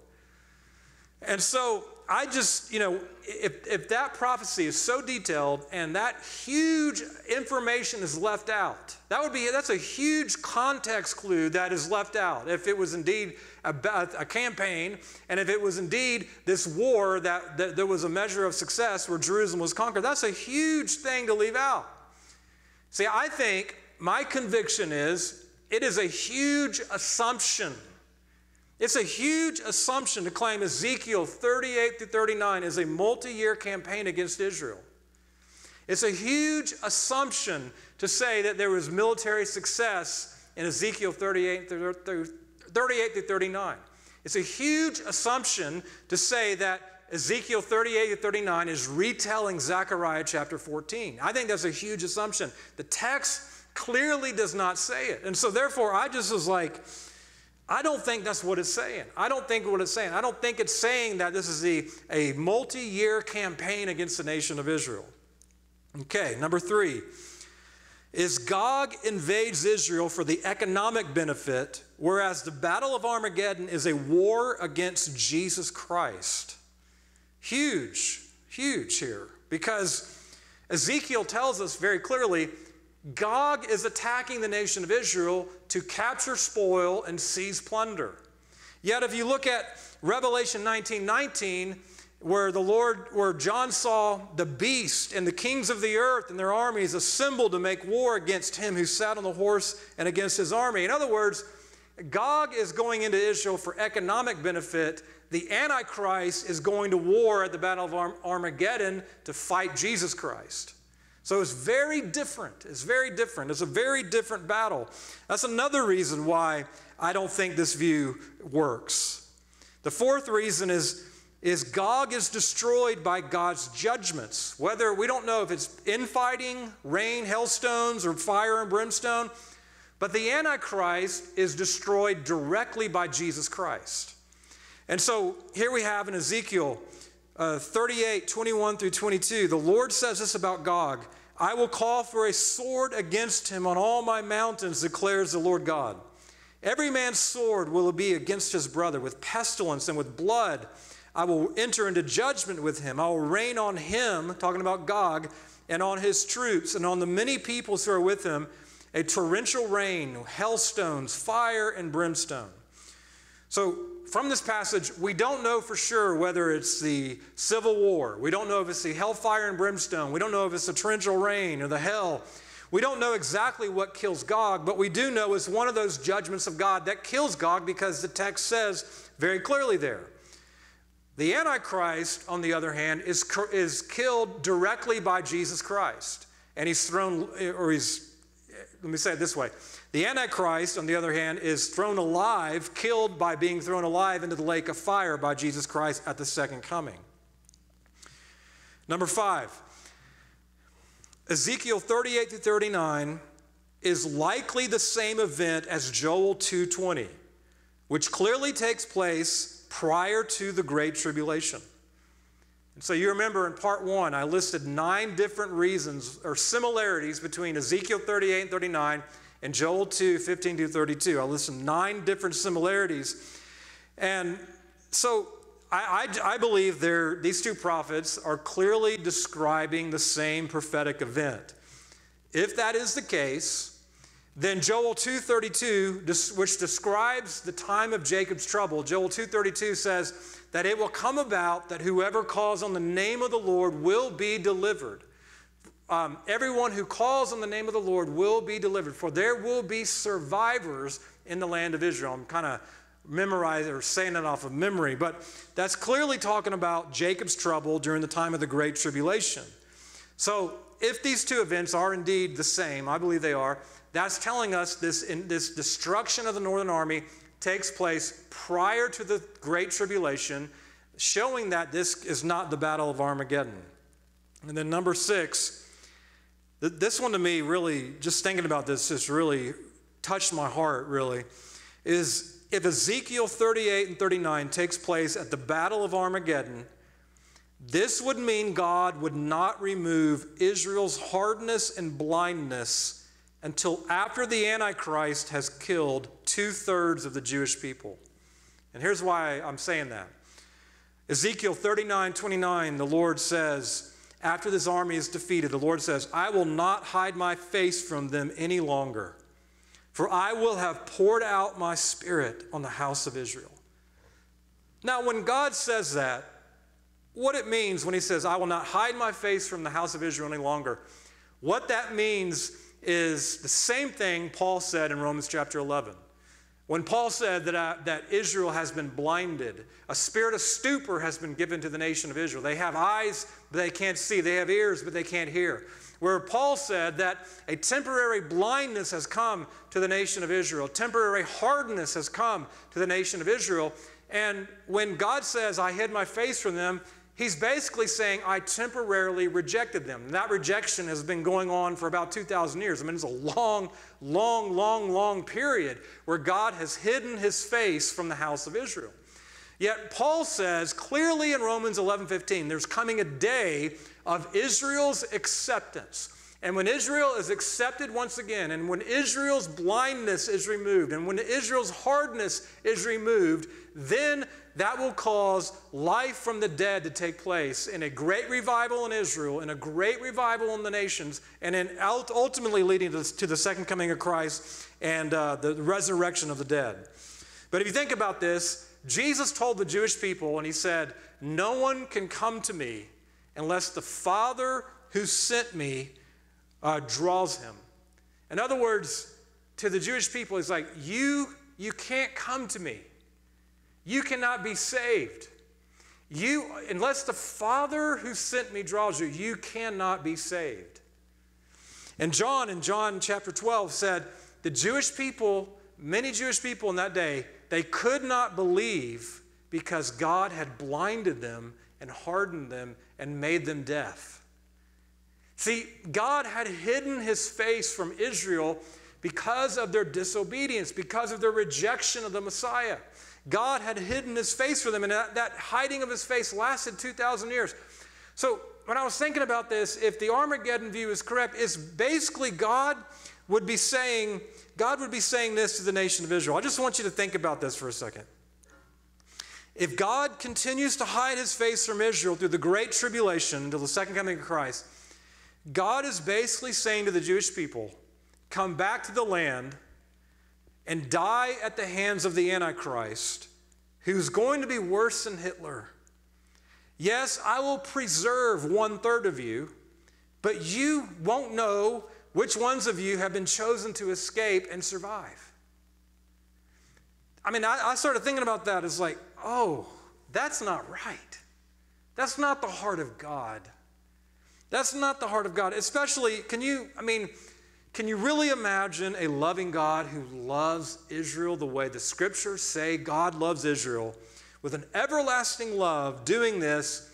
And so I just, you know, if, if that prophecy is so detailed and that huge information is left out, that would be, that's a huge context clue that is left out. If it was indeed a, a campaign and if it was indeed this war that, that there was a measure of success where Jerusalem was conquered, that's a huge thing to leave out. See, I think my conviction is it is a huge assumption it's a huge assumption to claim Ezekiel 38 through 39 is a multi year campaign against Israel. It's a huge assumption to say that there was military success in Ezekiel 38 through, 38 through 39. It's a huge assumption to say that Ezekiel 38 to 39 is retelling Zechariah chapter 14. I think that's a huge assumption. The text clearly does not say it. And so, therefore, I just was like, I don't think that's what it's saying. I don't think what it's saying. I don't think it's saying that this is a, a multi year campaign against the nation of Israel. Okay, number three is Gog invades Israel for the economic benefit, whereas the Battle of Armageddon is a war against Jesus Christ. Huge, huge here, because Ezekiel tells us very clearly Gog is attacking the nation of Israel to capture spoil and seize plunder. Yet, if you look at Revelation 19 19, where the Lord, where John saw the beast and the kings of the earth and their armies assembled to make war against him who sat on the horse and against his army. In other words, Gog is going into Israel for economic benefit. The Antichrist is going to war at the Battle of Armageddon to fight Jesus Christ. So it's very different. It's very different. It's a very different battle. That's another reason why I don't think this view works. The fourth reason is, is Gog is destroyed by God's judgments. Whether we don't know if it's infighting, rain, hailstones, or fire and brimstone, but the Antichrist is destroyed directly by Jesus Christ. And so here we have in Ezekiel uh, 38, 21 through 22, the Lord says this about Gog I will call for a sword against him on all my mountains, declares the Lord God. Every man's sword will be against his brother, with pestilence and with blood. I will enter into judgment with him. I will rain on him, talking about Gog, and on his troops, and on the many peoples who are with him, a torrential rain, hailstones, fire, and brimstone. So from this passage, we don't know for sure whether it's the Civil War. We don't know if it's the hellfire and brimstone. We don't know if it's the torrential rain or the hell. We don't know exactly what kills Gog, but we do know it's one of those judgments of God that kills Gog because the text says very clearly there. The Antichrist, on the other hand, is, is killed directly by Jesus Christ. And he's thrown, or he's, let me say it this way the Antichrist, on the other hand, is thrown alive, killed by being thrown alive into the lake of fire by Jesus Christ at the second coming. Number five, Ezekiel 38 to 39 is likely the same event as Joel 2:20, which clearly takes place prior to the great tribulation. And so you remember in part 1 I listed nine different reasons or similarities between Ezekiel 38 and 39 and Joel 2 15 to 32. I listed nine different similarities. And so I, I, I believe these two prophets are clearly describing the same prophetic event. If that is the case, then Joel 2:32, which describes the time of Jacob's trouble, Joel 2:32 says that it will come about that whoever calls on the name of the Lord will be delivered um, everyone who calls on the name of the Lord will be delivered, for there will be survivors in the land of Israel. I'm kind of memorizing or saying it off of memory, but that's clearly talking about Jacob's trouble during the time of the Great Tribulation. So, if these two events are indeed the same, I believe they are, that's telling us this, in, this destruction of the northern army takes place prior to the Great Tribulation, showing that this is not the Battle of Armageddon. And then, number six, this one to me really, just thinking about this, just really touched my heart, really, is if Ezekiel 38 and 39 takes place at the Battle of Armageddon, this would mean God would not remove Israel's hardness and blindness until after the Antichrist has killed two thirds of the Jewish people. And here's why I'm saying that. Ezekiel 39 29, the Lord says, after this army is defeated, the Lord says, I will not hide my face from them any longer, for I will have poured out my spirit on the house of Israel. Now, when God says that, what it means when he says, I will not hide my face from the house of Israel any longer, what that means is the same thing Paul said in Romans chapter 11. When Paul said that, uh, that Israel has been blinded, a spirit of stupor has been given to the nation of Israel. They have eyes, but they can't see. They have ears, but they can't hear. Where Paul said that a temporary blindness has come to the nation of Israel, temporary hardness has come to the nation of Israel. And when God says, I hid my face from them, He's basically saying, I temporarily rejected them. And that rejection has been going on for about 2,000 years. I mean, it's a long, long, long, long period where God has hidden his face from the house of Israel. Yet Paul says clearly in Romans 11:15, there's coming a day of Israel's acceptance. And when Israel is accepted once again, and when Israel's blindness is removed, and when Israel's hardness is removed, then that will cause life from the dead to take place in a great revival in Israel, in a great revival in the nations, and in ultimately leading to the second coming of Christ and uh, the resurrection of the dead. But if you think about this, Jesus told the Jewish people, and he said, No one can come to me unless the Father who sent me uh, draws him. In other words, to the Jewish people, he's like, you, you can't come to me. You cannot be saved. You, unless the Father who sent me draws you, you cannot be saved. And John, in John chapter 12, said, the Jewish people, many Jewish people in that day, they could not believe because God had blinded them and hardened them and made them deaf. See, God had hidden his face from Israel because of their disobedience, because of their rejection of the Messiah. God had hidden his face for them, and that, that hiding of his face lasted 2,000 years. So, when I was thinking about this, if the Armageddon view is correct, it's basically God would be saying, God would be saying this to the nation of Israel. I just want you to think about this for a second. If God continues to hide his face from Israel through the great tribulation until the second coming of Christ, God is basically saying to the Jewish people, come back to the land and die at the hands of the Antichrist, who's going to be worse than Hitler. Yes, I will preserve one third of you, but you won't know which ones of you have been chosen to escape and survive. I mean, I, I started thinking about that as like, oh, that's not right. That's not the heart of God. That's not the heart of God. Especially, can you, I mean, can you really imagine a loving God who loves Israel the way the scriptures say God loves Israel with an everlasting love doing this,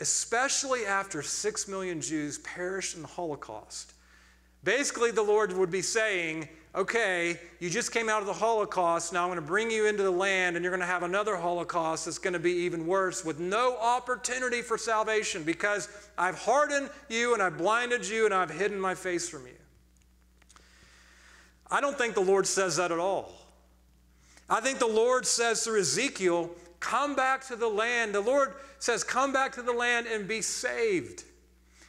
especially after six million Jews perished in the Holocaust? Basically, the Lord would be saying, okay, you just came out of the Holocaust. Now I'm going to bring you into the land, and you're going to have another Holocaust that's going to be even worse with no opportunity for salvation because I've hardened you and I've blinded you and I've hidden my face from you. I don't think the Lord says that at all. I think the Lord says through Ezekiel, come back to the land. The Lord says, come back to the land and be saved.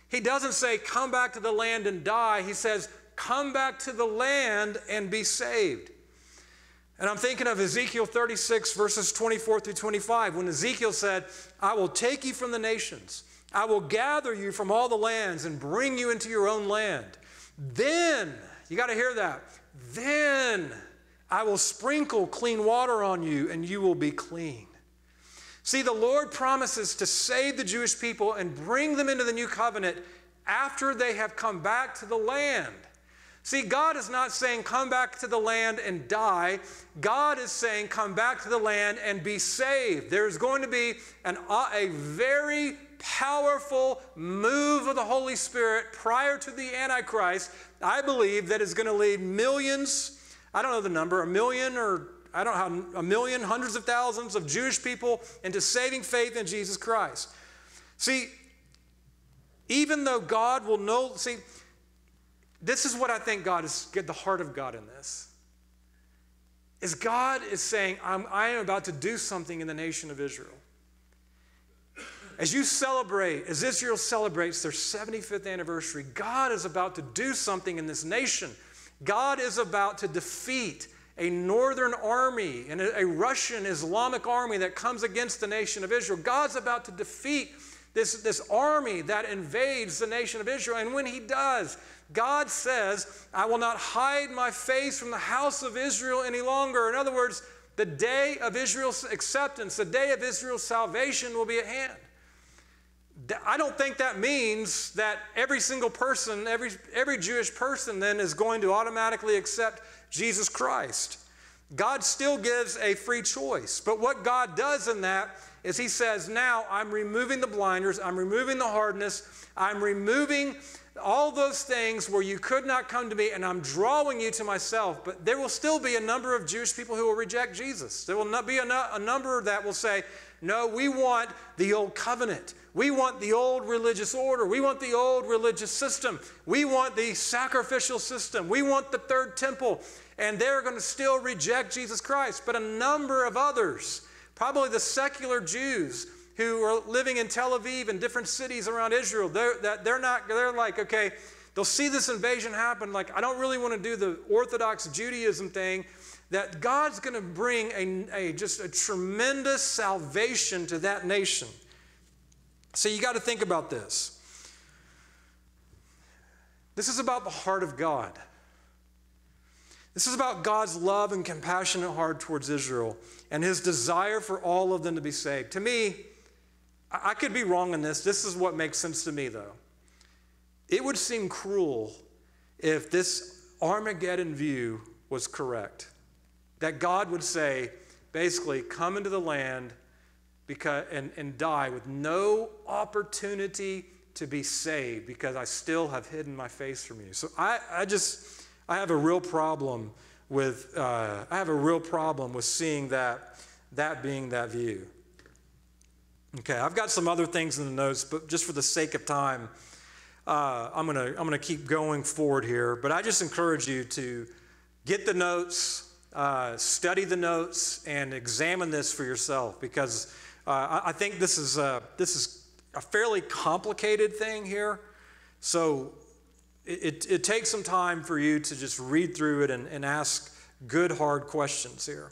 He doesn't say, come back to the land and die. He says, come back to the land and be saved. And I'm thinking of Ezekiel 36, verses 24 through 25, when Ezekiel said, I will take you from the nations, I will gather you from all the lands and bring you into your own land. Then, you got to hear that, then I will sprinkle clean water on you and you will be clean. See, the Lord promises to save the Jewish people and bring them into the new covenant after they have come back to the land. See, God is not saying, come back to the land and die. God is saying, come back to the land and be saved. There's going to be an, a very powerful move of the Holy Spirit prior to the Antichrist, I believe, that is going to lead millions, I don't know the number, a million or I don't know, a million, hundreds of thousands of Jewish people into saving faith in Jesus Christ. See, even though God will know, see, this is what I think God is, get the heart of God in this. Is God is saying, I'm, I am about to do something in the nation of Israel. As you celebrate, as Israel celebrates their 75th anniversary, God is about to do something in this nation. God is about to defeat a northern army and a, Russian Islamic army that comes against the nation of Israel. God's about to defeat this, this army that invades the nation of Israel. And when he does, God says, I will not hide my face from the house of Israel any longer. In other words, the day of Israel's acceptance, the day of Israel's salvation will be at hand. I don't think that means that every single person, every, every Jewish person then is going to automatically accept Jesus Christ. God still gives a free choice. But what God does in that is He says, Now I'm removing the blinders, I'm removing the hardness, I'm removing all those things where you could not come to me, and I'm drawing you to myself. But there will still be a number of Jewish people who will reject Jesus. There will not be a, number that will say, No, we want the old covenant. We want the old religious order. We want the old religious system. We want the sacrificial system. We want the third temple. And they're going to still reject Jesus Christ. But a number of others, probably the secular Jews who are living in Tel Aviv and different cities around Israel, they're, they're not, they're like, okay, they'll see this invasion happen. Like, I don't really want to do the Orthodox Judaism thing. That God's going to bring a, a just a tremendous salvation to that nation. So you got to think about this. This is about the heart of God. This is about God's love and compassionate heart towards Israel and his desire for all of them to be saved. To me, I could be wrong in this. This is what makes sense to me, though. It would seem cruel if this Armageddon view was correct. That God would say, basically, come into the land because, and, and die with no opportunity to be saved because I still have hidden my face from you. So I, I just, I have a real problem with, uh, I have a real problem with seeing that, that being that view. Okay, I've got some other things in the notes, but just for the sake of time, uh, I'm going to I'm gonna keep going forward here. But I just encourage you to get the notes, uh, study the notes, and examine this for yourself because uh, I, think this is, a, this is a fairly complicated thing here. So it, it, it, takes some time for you to just read through it and, and ask good, hard questions here.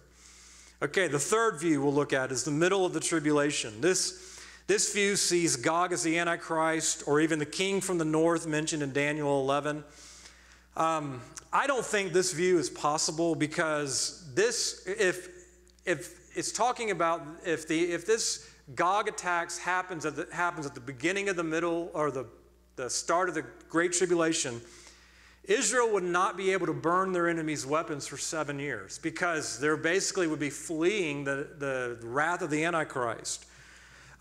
Okay, the third view we'll look at is the middle of the tribulation. This, this view sees Gog as the Antichrist or even the king from the north mentioned in Daniel 11. Um, I don't think this view is possible because this, if, if it's talking about if, the, if this Gog attacks happens at, the, happens at the beginning of the middle or the, the start of the Great Tribulation, Israel would not be able to burn their enemies' weapons for seven years because they basically would be fleeing the, the wrath of the Antichrist.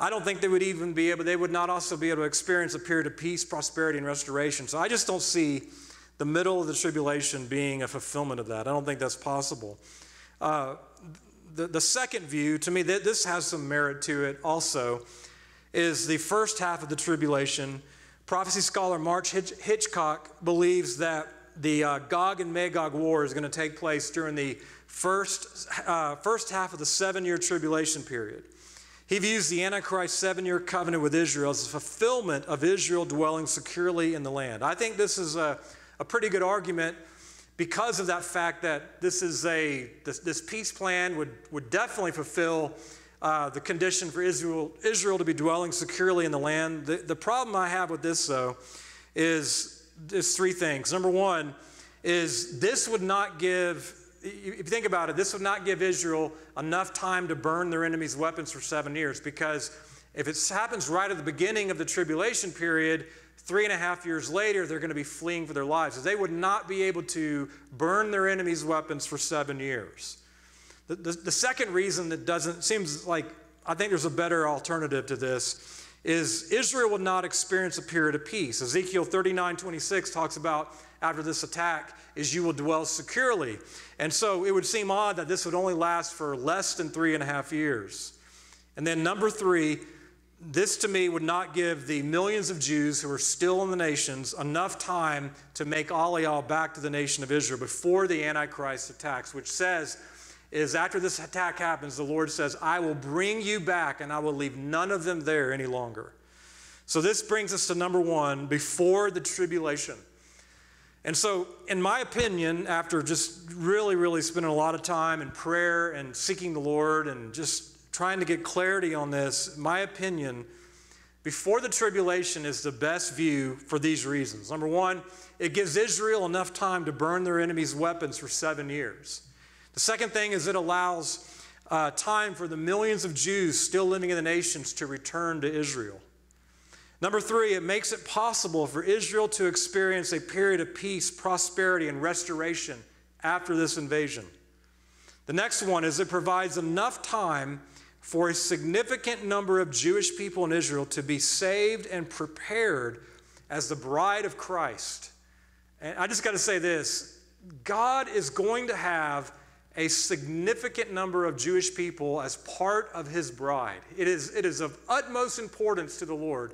I don't think they would even be able, they would not also be able to experience a period of peace, prosperity, and restoration. So I just don't see the middle of the tribulation being a fulfillment of that. I don't think that's possible. Uh, the, the second view, to me, th- this has some merit to it also, is the first half of the tribulation. Prophecy scholar Mark Hitch- Hitchcock believes that the uh, Gog and Magog war is going to take place during the first, uh, first half of the seven year tribulation period. He views the Antichrist seven year covenant with Israel as a fulfillment of Israel dwelling securely in the land. I think this is a, a pretty good argument because of that fact that this is a this, this peace plan would, would definitely fulfill uh, the condition for Israel, Israel to be dwelling securely in the land. The, the problem I have with this, though, is, is three things. Number one is this would not give, if you think about it, this would not give Israel enough time to burn their enemies' weapons for seven years because if it happens right at the beginning of the tribulation period, Three and a half years later, they're going to be fleeing for their lives. They would not be able to burn their enemies' weapons for seven years. The, the, the second reason that doesn't, seems like I think there's a better alternative to this, is Israel would not experience a period of peace. Ezekiel 39 26 talks about after this attack is you will dwell securely. And so it would seem odd that this would only last for less than three and a half years. And then number three, this to me would not give the millions of Jews who are still in the nations enough time to make Aliyah back to the nation of Israel before the Antichrist attacks, which says, is after this attack happens, the Lord says, I will bring you back and I will leave none of them there any longer. So this brings us to number one before the tribulation. And so, in my opinion, after just really, really spending a lot of time in prayer and seeking the Lord and just trying to get clarity on this, my opinion, before the tribulation is the best view for these reasons. Number one, it gives Israel enough time to burn their enemies' weapons for seven years. The second thing is it allows uh, time for the millions of Jews still living in the nations to return to Israel. Number three, it makes it possible for Israel to experience a period of peace, prosperity, and restoration after this invasion. The next one is it provides enough time for a significant number of Jewish people in Israel to be saved and prepared as the bride of Christ. And I just got to say this God is going to have a significant number of Jewish people as part of his bride. It is, it is of utmost importance to the Lord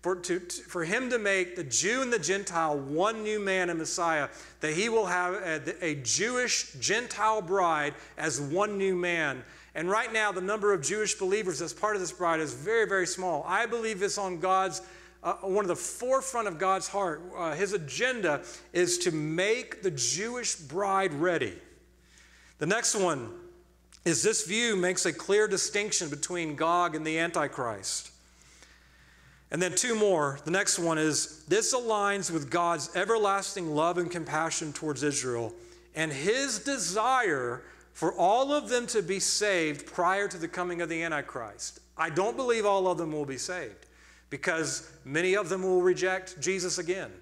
for, to, for him to make the Jew and the Gentile one new man and Messiah, that he will have a, a Jewish Gentile bride as one new man. And right now, the number of Jewish believers as part of this bride is very, very small. I believe it's on God's, uh, one of the forefront of God's heart. Uh, his agenda is to make the Jewish bride ready. The next one is this view makes a clear distinction between Gog and the Antichrist. And then two more. The next one is this aligns with God's everlasting love and compassion towards Israel and his desire for all of them to be saved prior to the coming of the Antichrist. I don't believe all of them will be saved because many of them will reject Jesus again.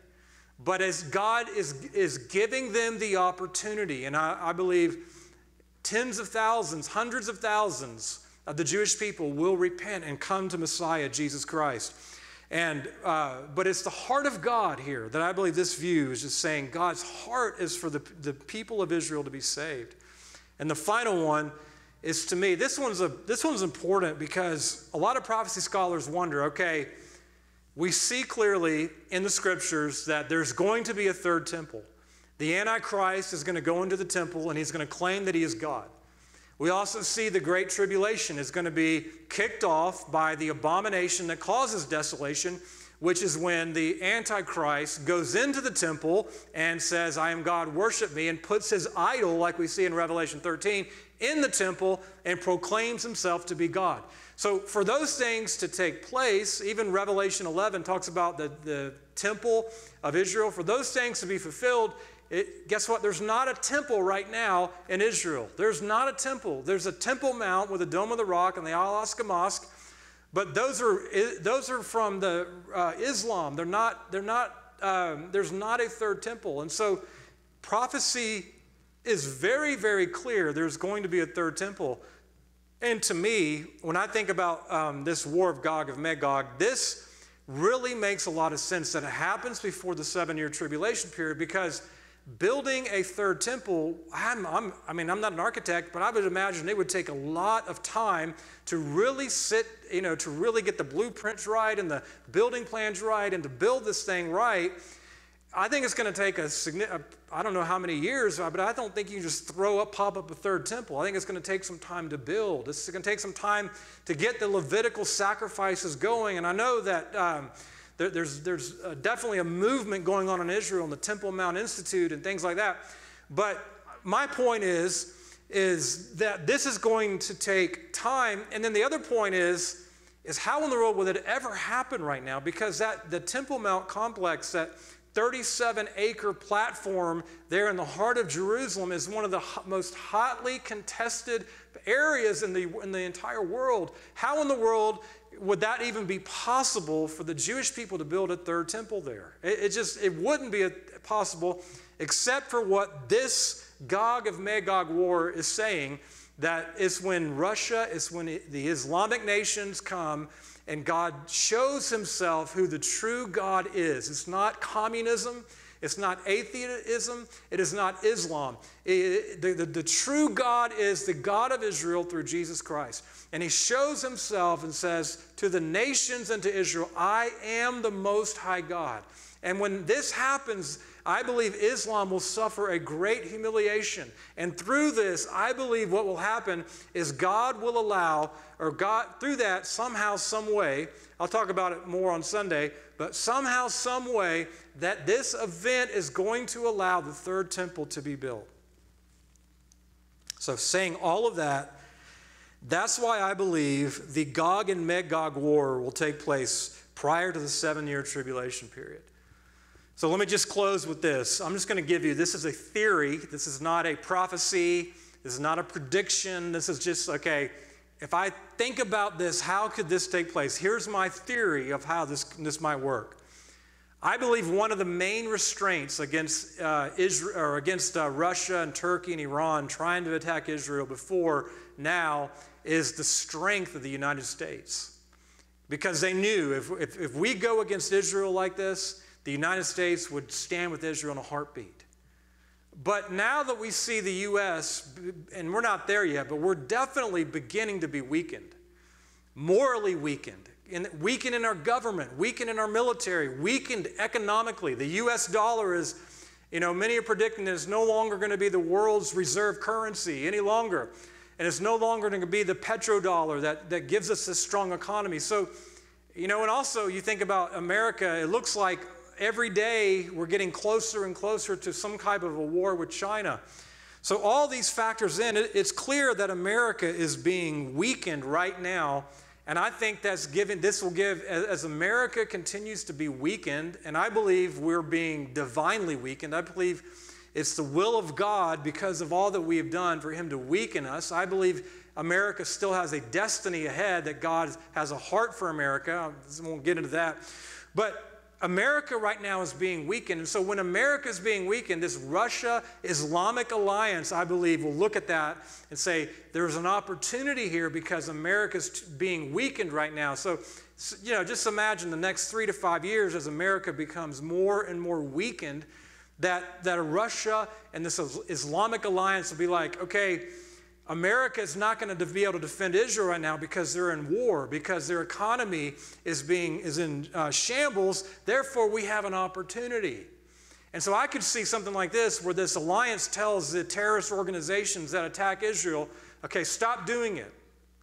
But as God is, is giving them the opportunity, and I, I believe tens of thousands, hundreds of thousands of the Jewish people will repent and come to Messiah, Jesus Christ. And, uh, but it's the heart of God here that I believe this view is just saying God's heart is for the, the people of Israel to be saved. And the final one is to me, this one's, a, this one's important because a lot of prophecy scholars wonder okay, we see clearly in the scriptures that there's going to be a third temple. The Antichrist is going to go into the temple and he's going to claim that he is God. We also see the Great Tribulation is going to be kicked off by the abomination that causes desolation, which is when the Antichrist goes into the temple and says, I am God, worship me, and puts his idol, like we see in Revelation 13, in the temple and proclaims himself to be God. So, for those things to take place, even Revelation 11 talks about the, the temple of Israel, for those things to be fulfilled, it, guess what? There's not a temple right now in Israel. There's not a temple. There's a Temple Mount with a Dome of the Rock and the Al Aqsa Mosque, but those are those are from the uh, Islam. They're not. They're not. Um, there's not a third temple, and so prophecy is very, very clear. There's going to be a third temple. And to me, when I think about um, this war of Gog of Magog, this really makes a lot of sense that it happens before the seven year tribulation period because building a third temple, I'm, I'm, i mean, I'm not an architect, but I would imagine it would take a lot of time to really sit, you know, to really get the blueprints right and the building plans right and to build this thing right. I think it's going to take a significant, I don't know how many years, but I don't think you can just throw up, pop up a third temple. I think it's going to take some time to build. It's going to take some time to get the Levitical sacrifices going. And I know that. Um, there, there's there's uh, definitely a movement going on in Israel and the Temple Mount Institute and things like that. But my point is, is that this is going to take time. And then the other point is, is how in the world will it ever happen right now? Because that the Temple Mount complex, that 37 acre platform there in the heart of Jerusalem is one of the most hotly contested areas in the, in the entire world. How in the world would that even be possible for the Jewish people to build a third temple there? It, it just it wouldn't be a, possible except for what this Gog of Magog war is saying that it's when Russia, it's when the Islamic nations come and God shows himself who the true God is. It's not communism, it's not atheism, it is not Islam. It, the, the, the true God is the God of Israel through Jesus Christ. And he shows himself and says to the nations and to Israel, I am the Most High God. And when this happens, I believe Islam will suffer a great humiliation. And through this, I believe what will happen is God will allow, or God, through that, somehow, some way, I'll talk about it more on Sunday, but somehow, some way, that this event is going to allow the third temple to be built. So, saying all of that, that's why I believe the Gog and Magog war will take place prior to the seven year tribulation period. So let me just close with this. I'm just going to give you this is a theory, this is not a prophecy, this is not a prediction. This is just, okay, if I think about this, how could this take place? Here's my theory of how this, this might work. I believe one of the main restraints against, uh, Israel, or against uh, Russia and Turkey and Iran trying to attack Israel before now is the strength of the United States. Because they knew if, if, if we go against Israel like this, the United States would stand with Israel in a heartbeat. But now that we see the U.S., and we're not there yet, but we're definitely beginning to be weakened, morally weakened, in, weakened in our government, weakened in our military, weakened economically. The US dollar is, you know, many are predicting that it's no longer going to be the world's reserve currency any longer. And it's no longer going to be the petrodollar that, that gives us this strong economy. So, you know, and also you think about America, it looks like every day we're getting closer and closer to some type of a war with China. So, all these factors in, it's clear that America is being weakened right now and I think that's given, this will give, as America continues to be weakened, and I believe we're being divinely weakened, I believe it's the will of God because of all that we have done for Him to weaken us. I believe America still has a destiny ahead, that God has a heart for America. I won't get into that. But America right now is being weakened. And so when America is being weakened, this Russia Islamic alliance, I believe, will look at that and say, there's an opportunity here because America's being weakened right now. So, you know, just imagine the next three to five years as America becomes more and more weakened, that, that Russia and this Islamic alliance will be like, okay, America is not going to be able to defend Israel right now because they're in war, because their economy is, being, is in uh, shambles. Therefore, we have an opportunity. And so I could see something like this where this alliance tells the terrorist organizations that attack Israel, okay, stop doing it.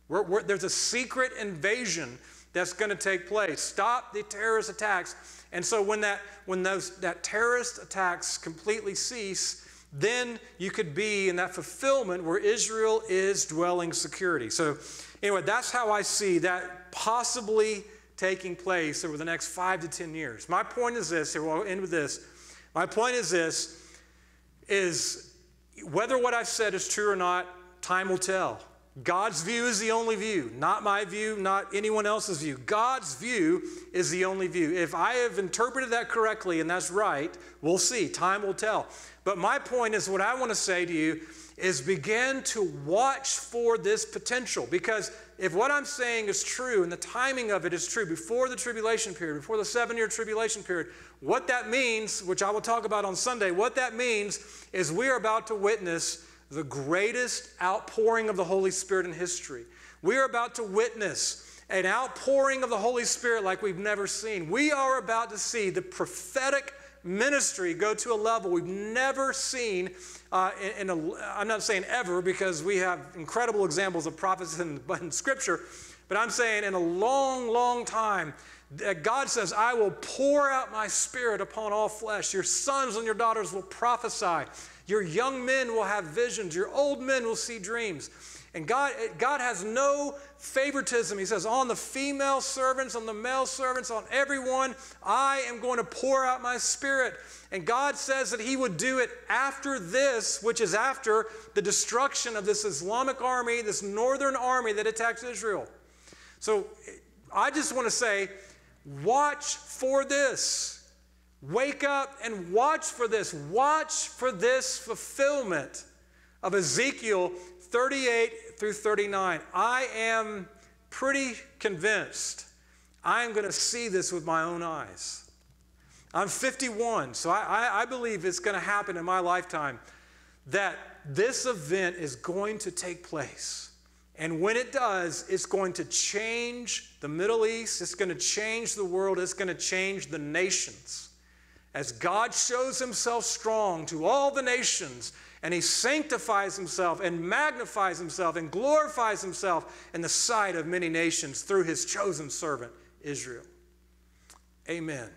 We're, we're, there's a secret invasion that's going to take place. Stop the terrorist attacks. And so when that when those that terrorist attacks completely cease, then you could be in that fulfillment where Israel is dwelling security. So, anyway, that's how I see that possibly taking place over the next five to 10 years. My point is this, here we'll end with this. My point is this is whether what I've said is true or not, time will tell. God's view is the only view, not my view, not anyone else's view. God's view is the only view. If I have interpreted that correctly and that's right, we'll see. Time will tell. But my point is what I want to say to you is begin to watch for this potential. Because if what I'm saying is true and the timing of it is true before the tribulation period, before the seven year tribulation period, what that means, which I will talk about on Sunday, what that means is we are about to witness the greatest outpouring of the Holy Spirit in history. We are about to witness an outpouring of the Holy Spirit like we've never seen. We are about to see the prophetic ministry go to a level we've never seen uh, in, in a, I'm not saying ever because we have incredible examples of prophets in, in Scripture, but I'm saying in a long, long time, God says, I will pour out my spirit upon all flesh. Your sons and your daughters will prophesy. Your young men will have visions. Your old men will see dreams. And God, God has no favoritism. He says, On the female servants, on the male servants, on everyone, I am going to pour out my spirit. And God says that He would do it after this, which is after the destruction of this Islamic army, this northern army that attacks Israel. So I just want to say, watch for this. Wake up and watch for this. Watch for this fulfillment of Ezekiel 38 through 39, I am pretty convinced I am going to see this with my own eyes. I'm 51, so I, I, I believe it's going to happen in my lifetime that this event is going to take place. And when it does, it's going to change the Middle East, it's going to change the world, it's going to change the nations. As God shows himself strong to all the nations and he sanctifies himself and magnifies himself and glorifies himself in the sight of many nations through his chosen servant, Israel. Amen.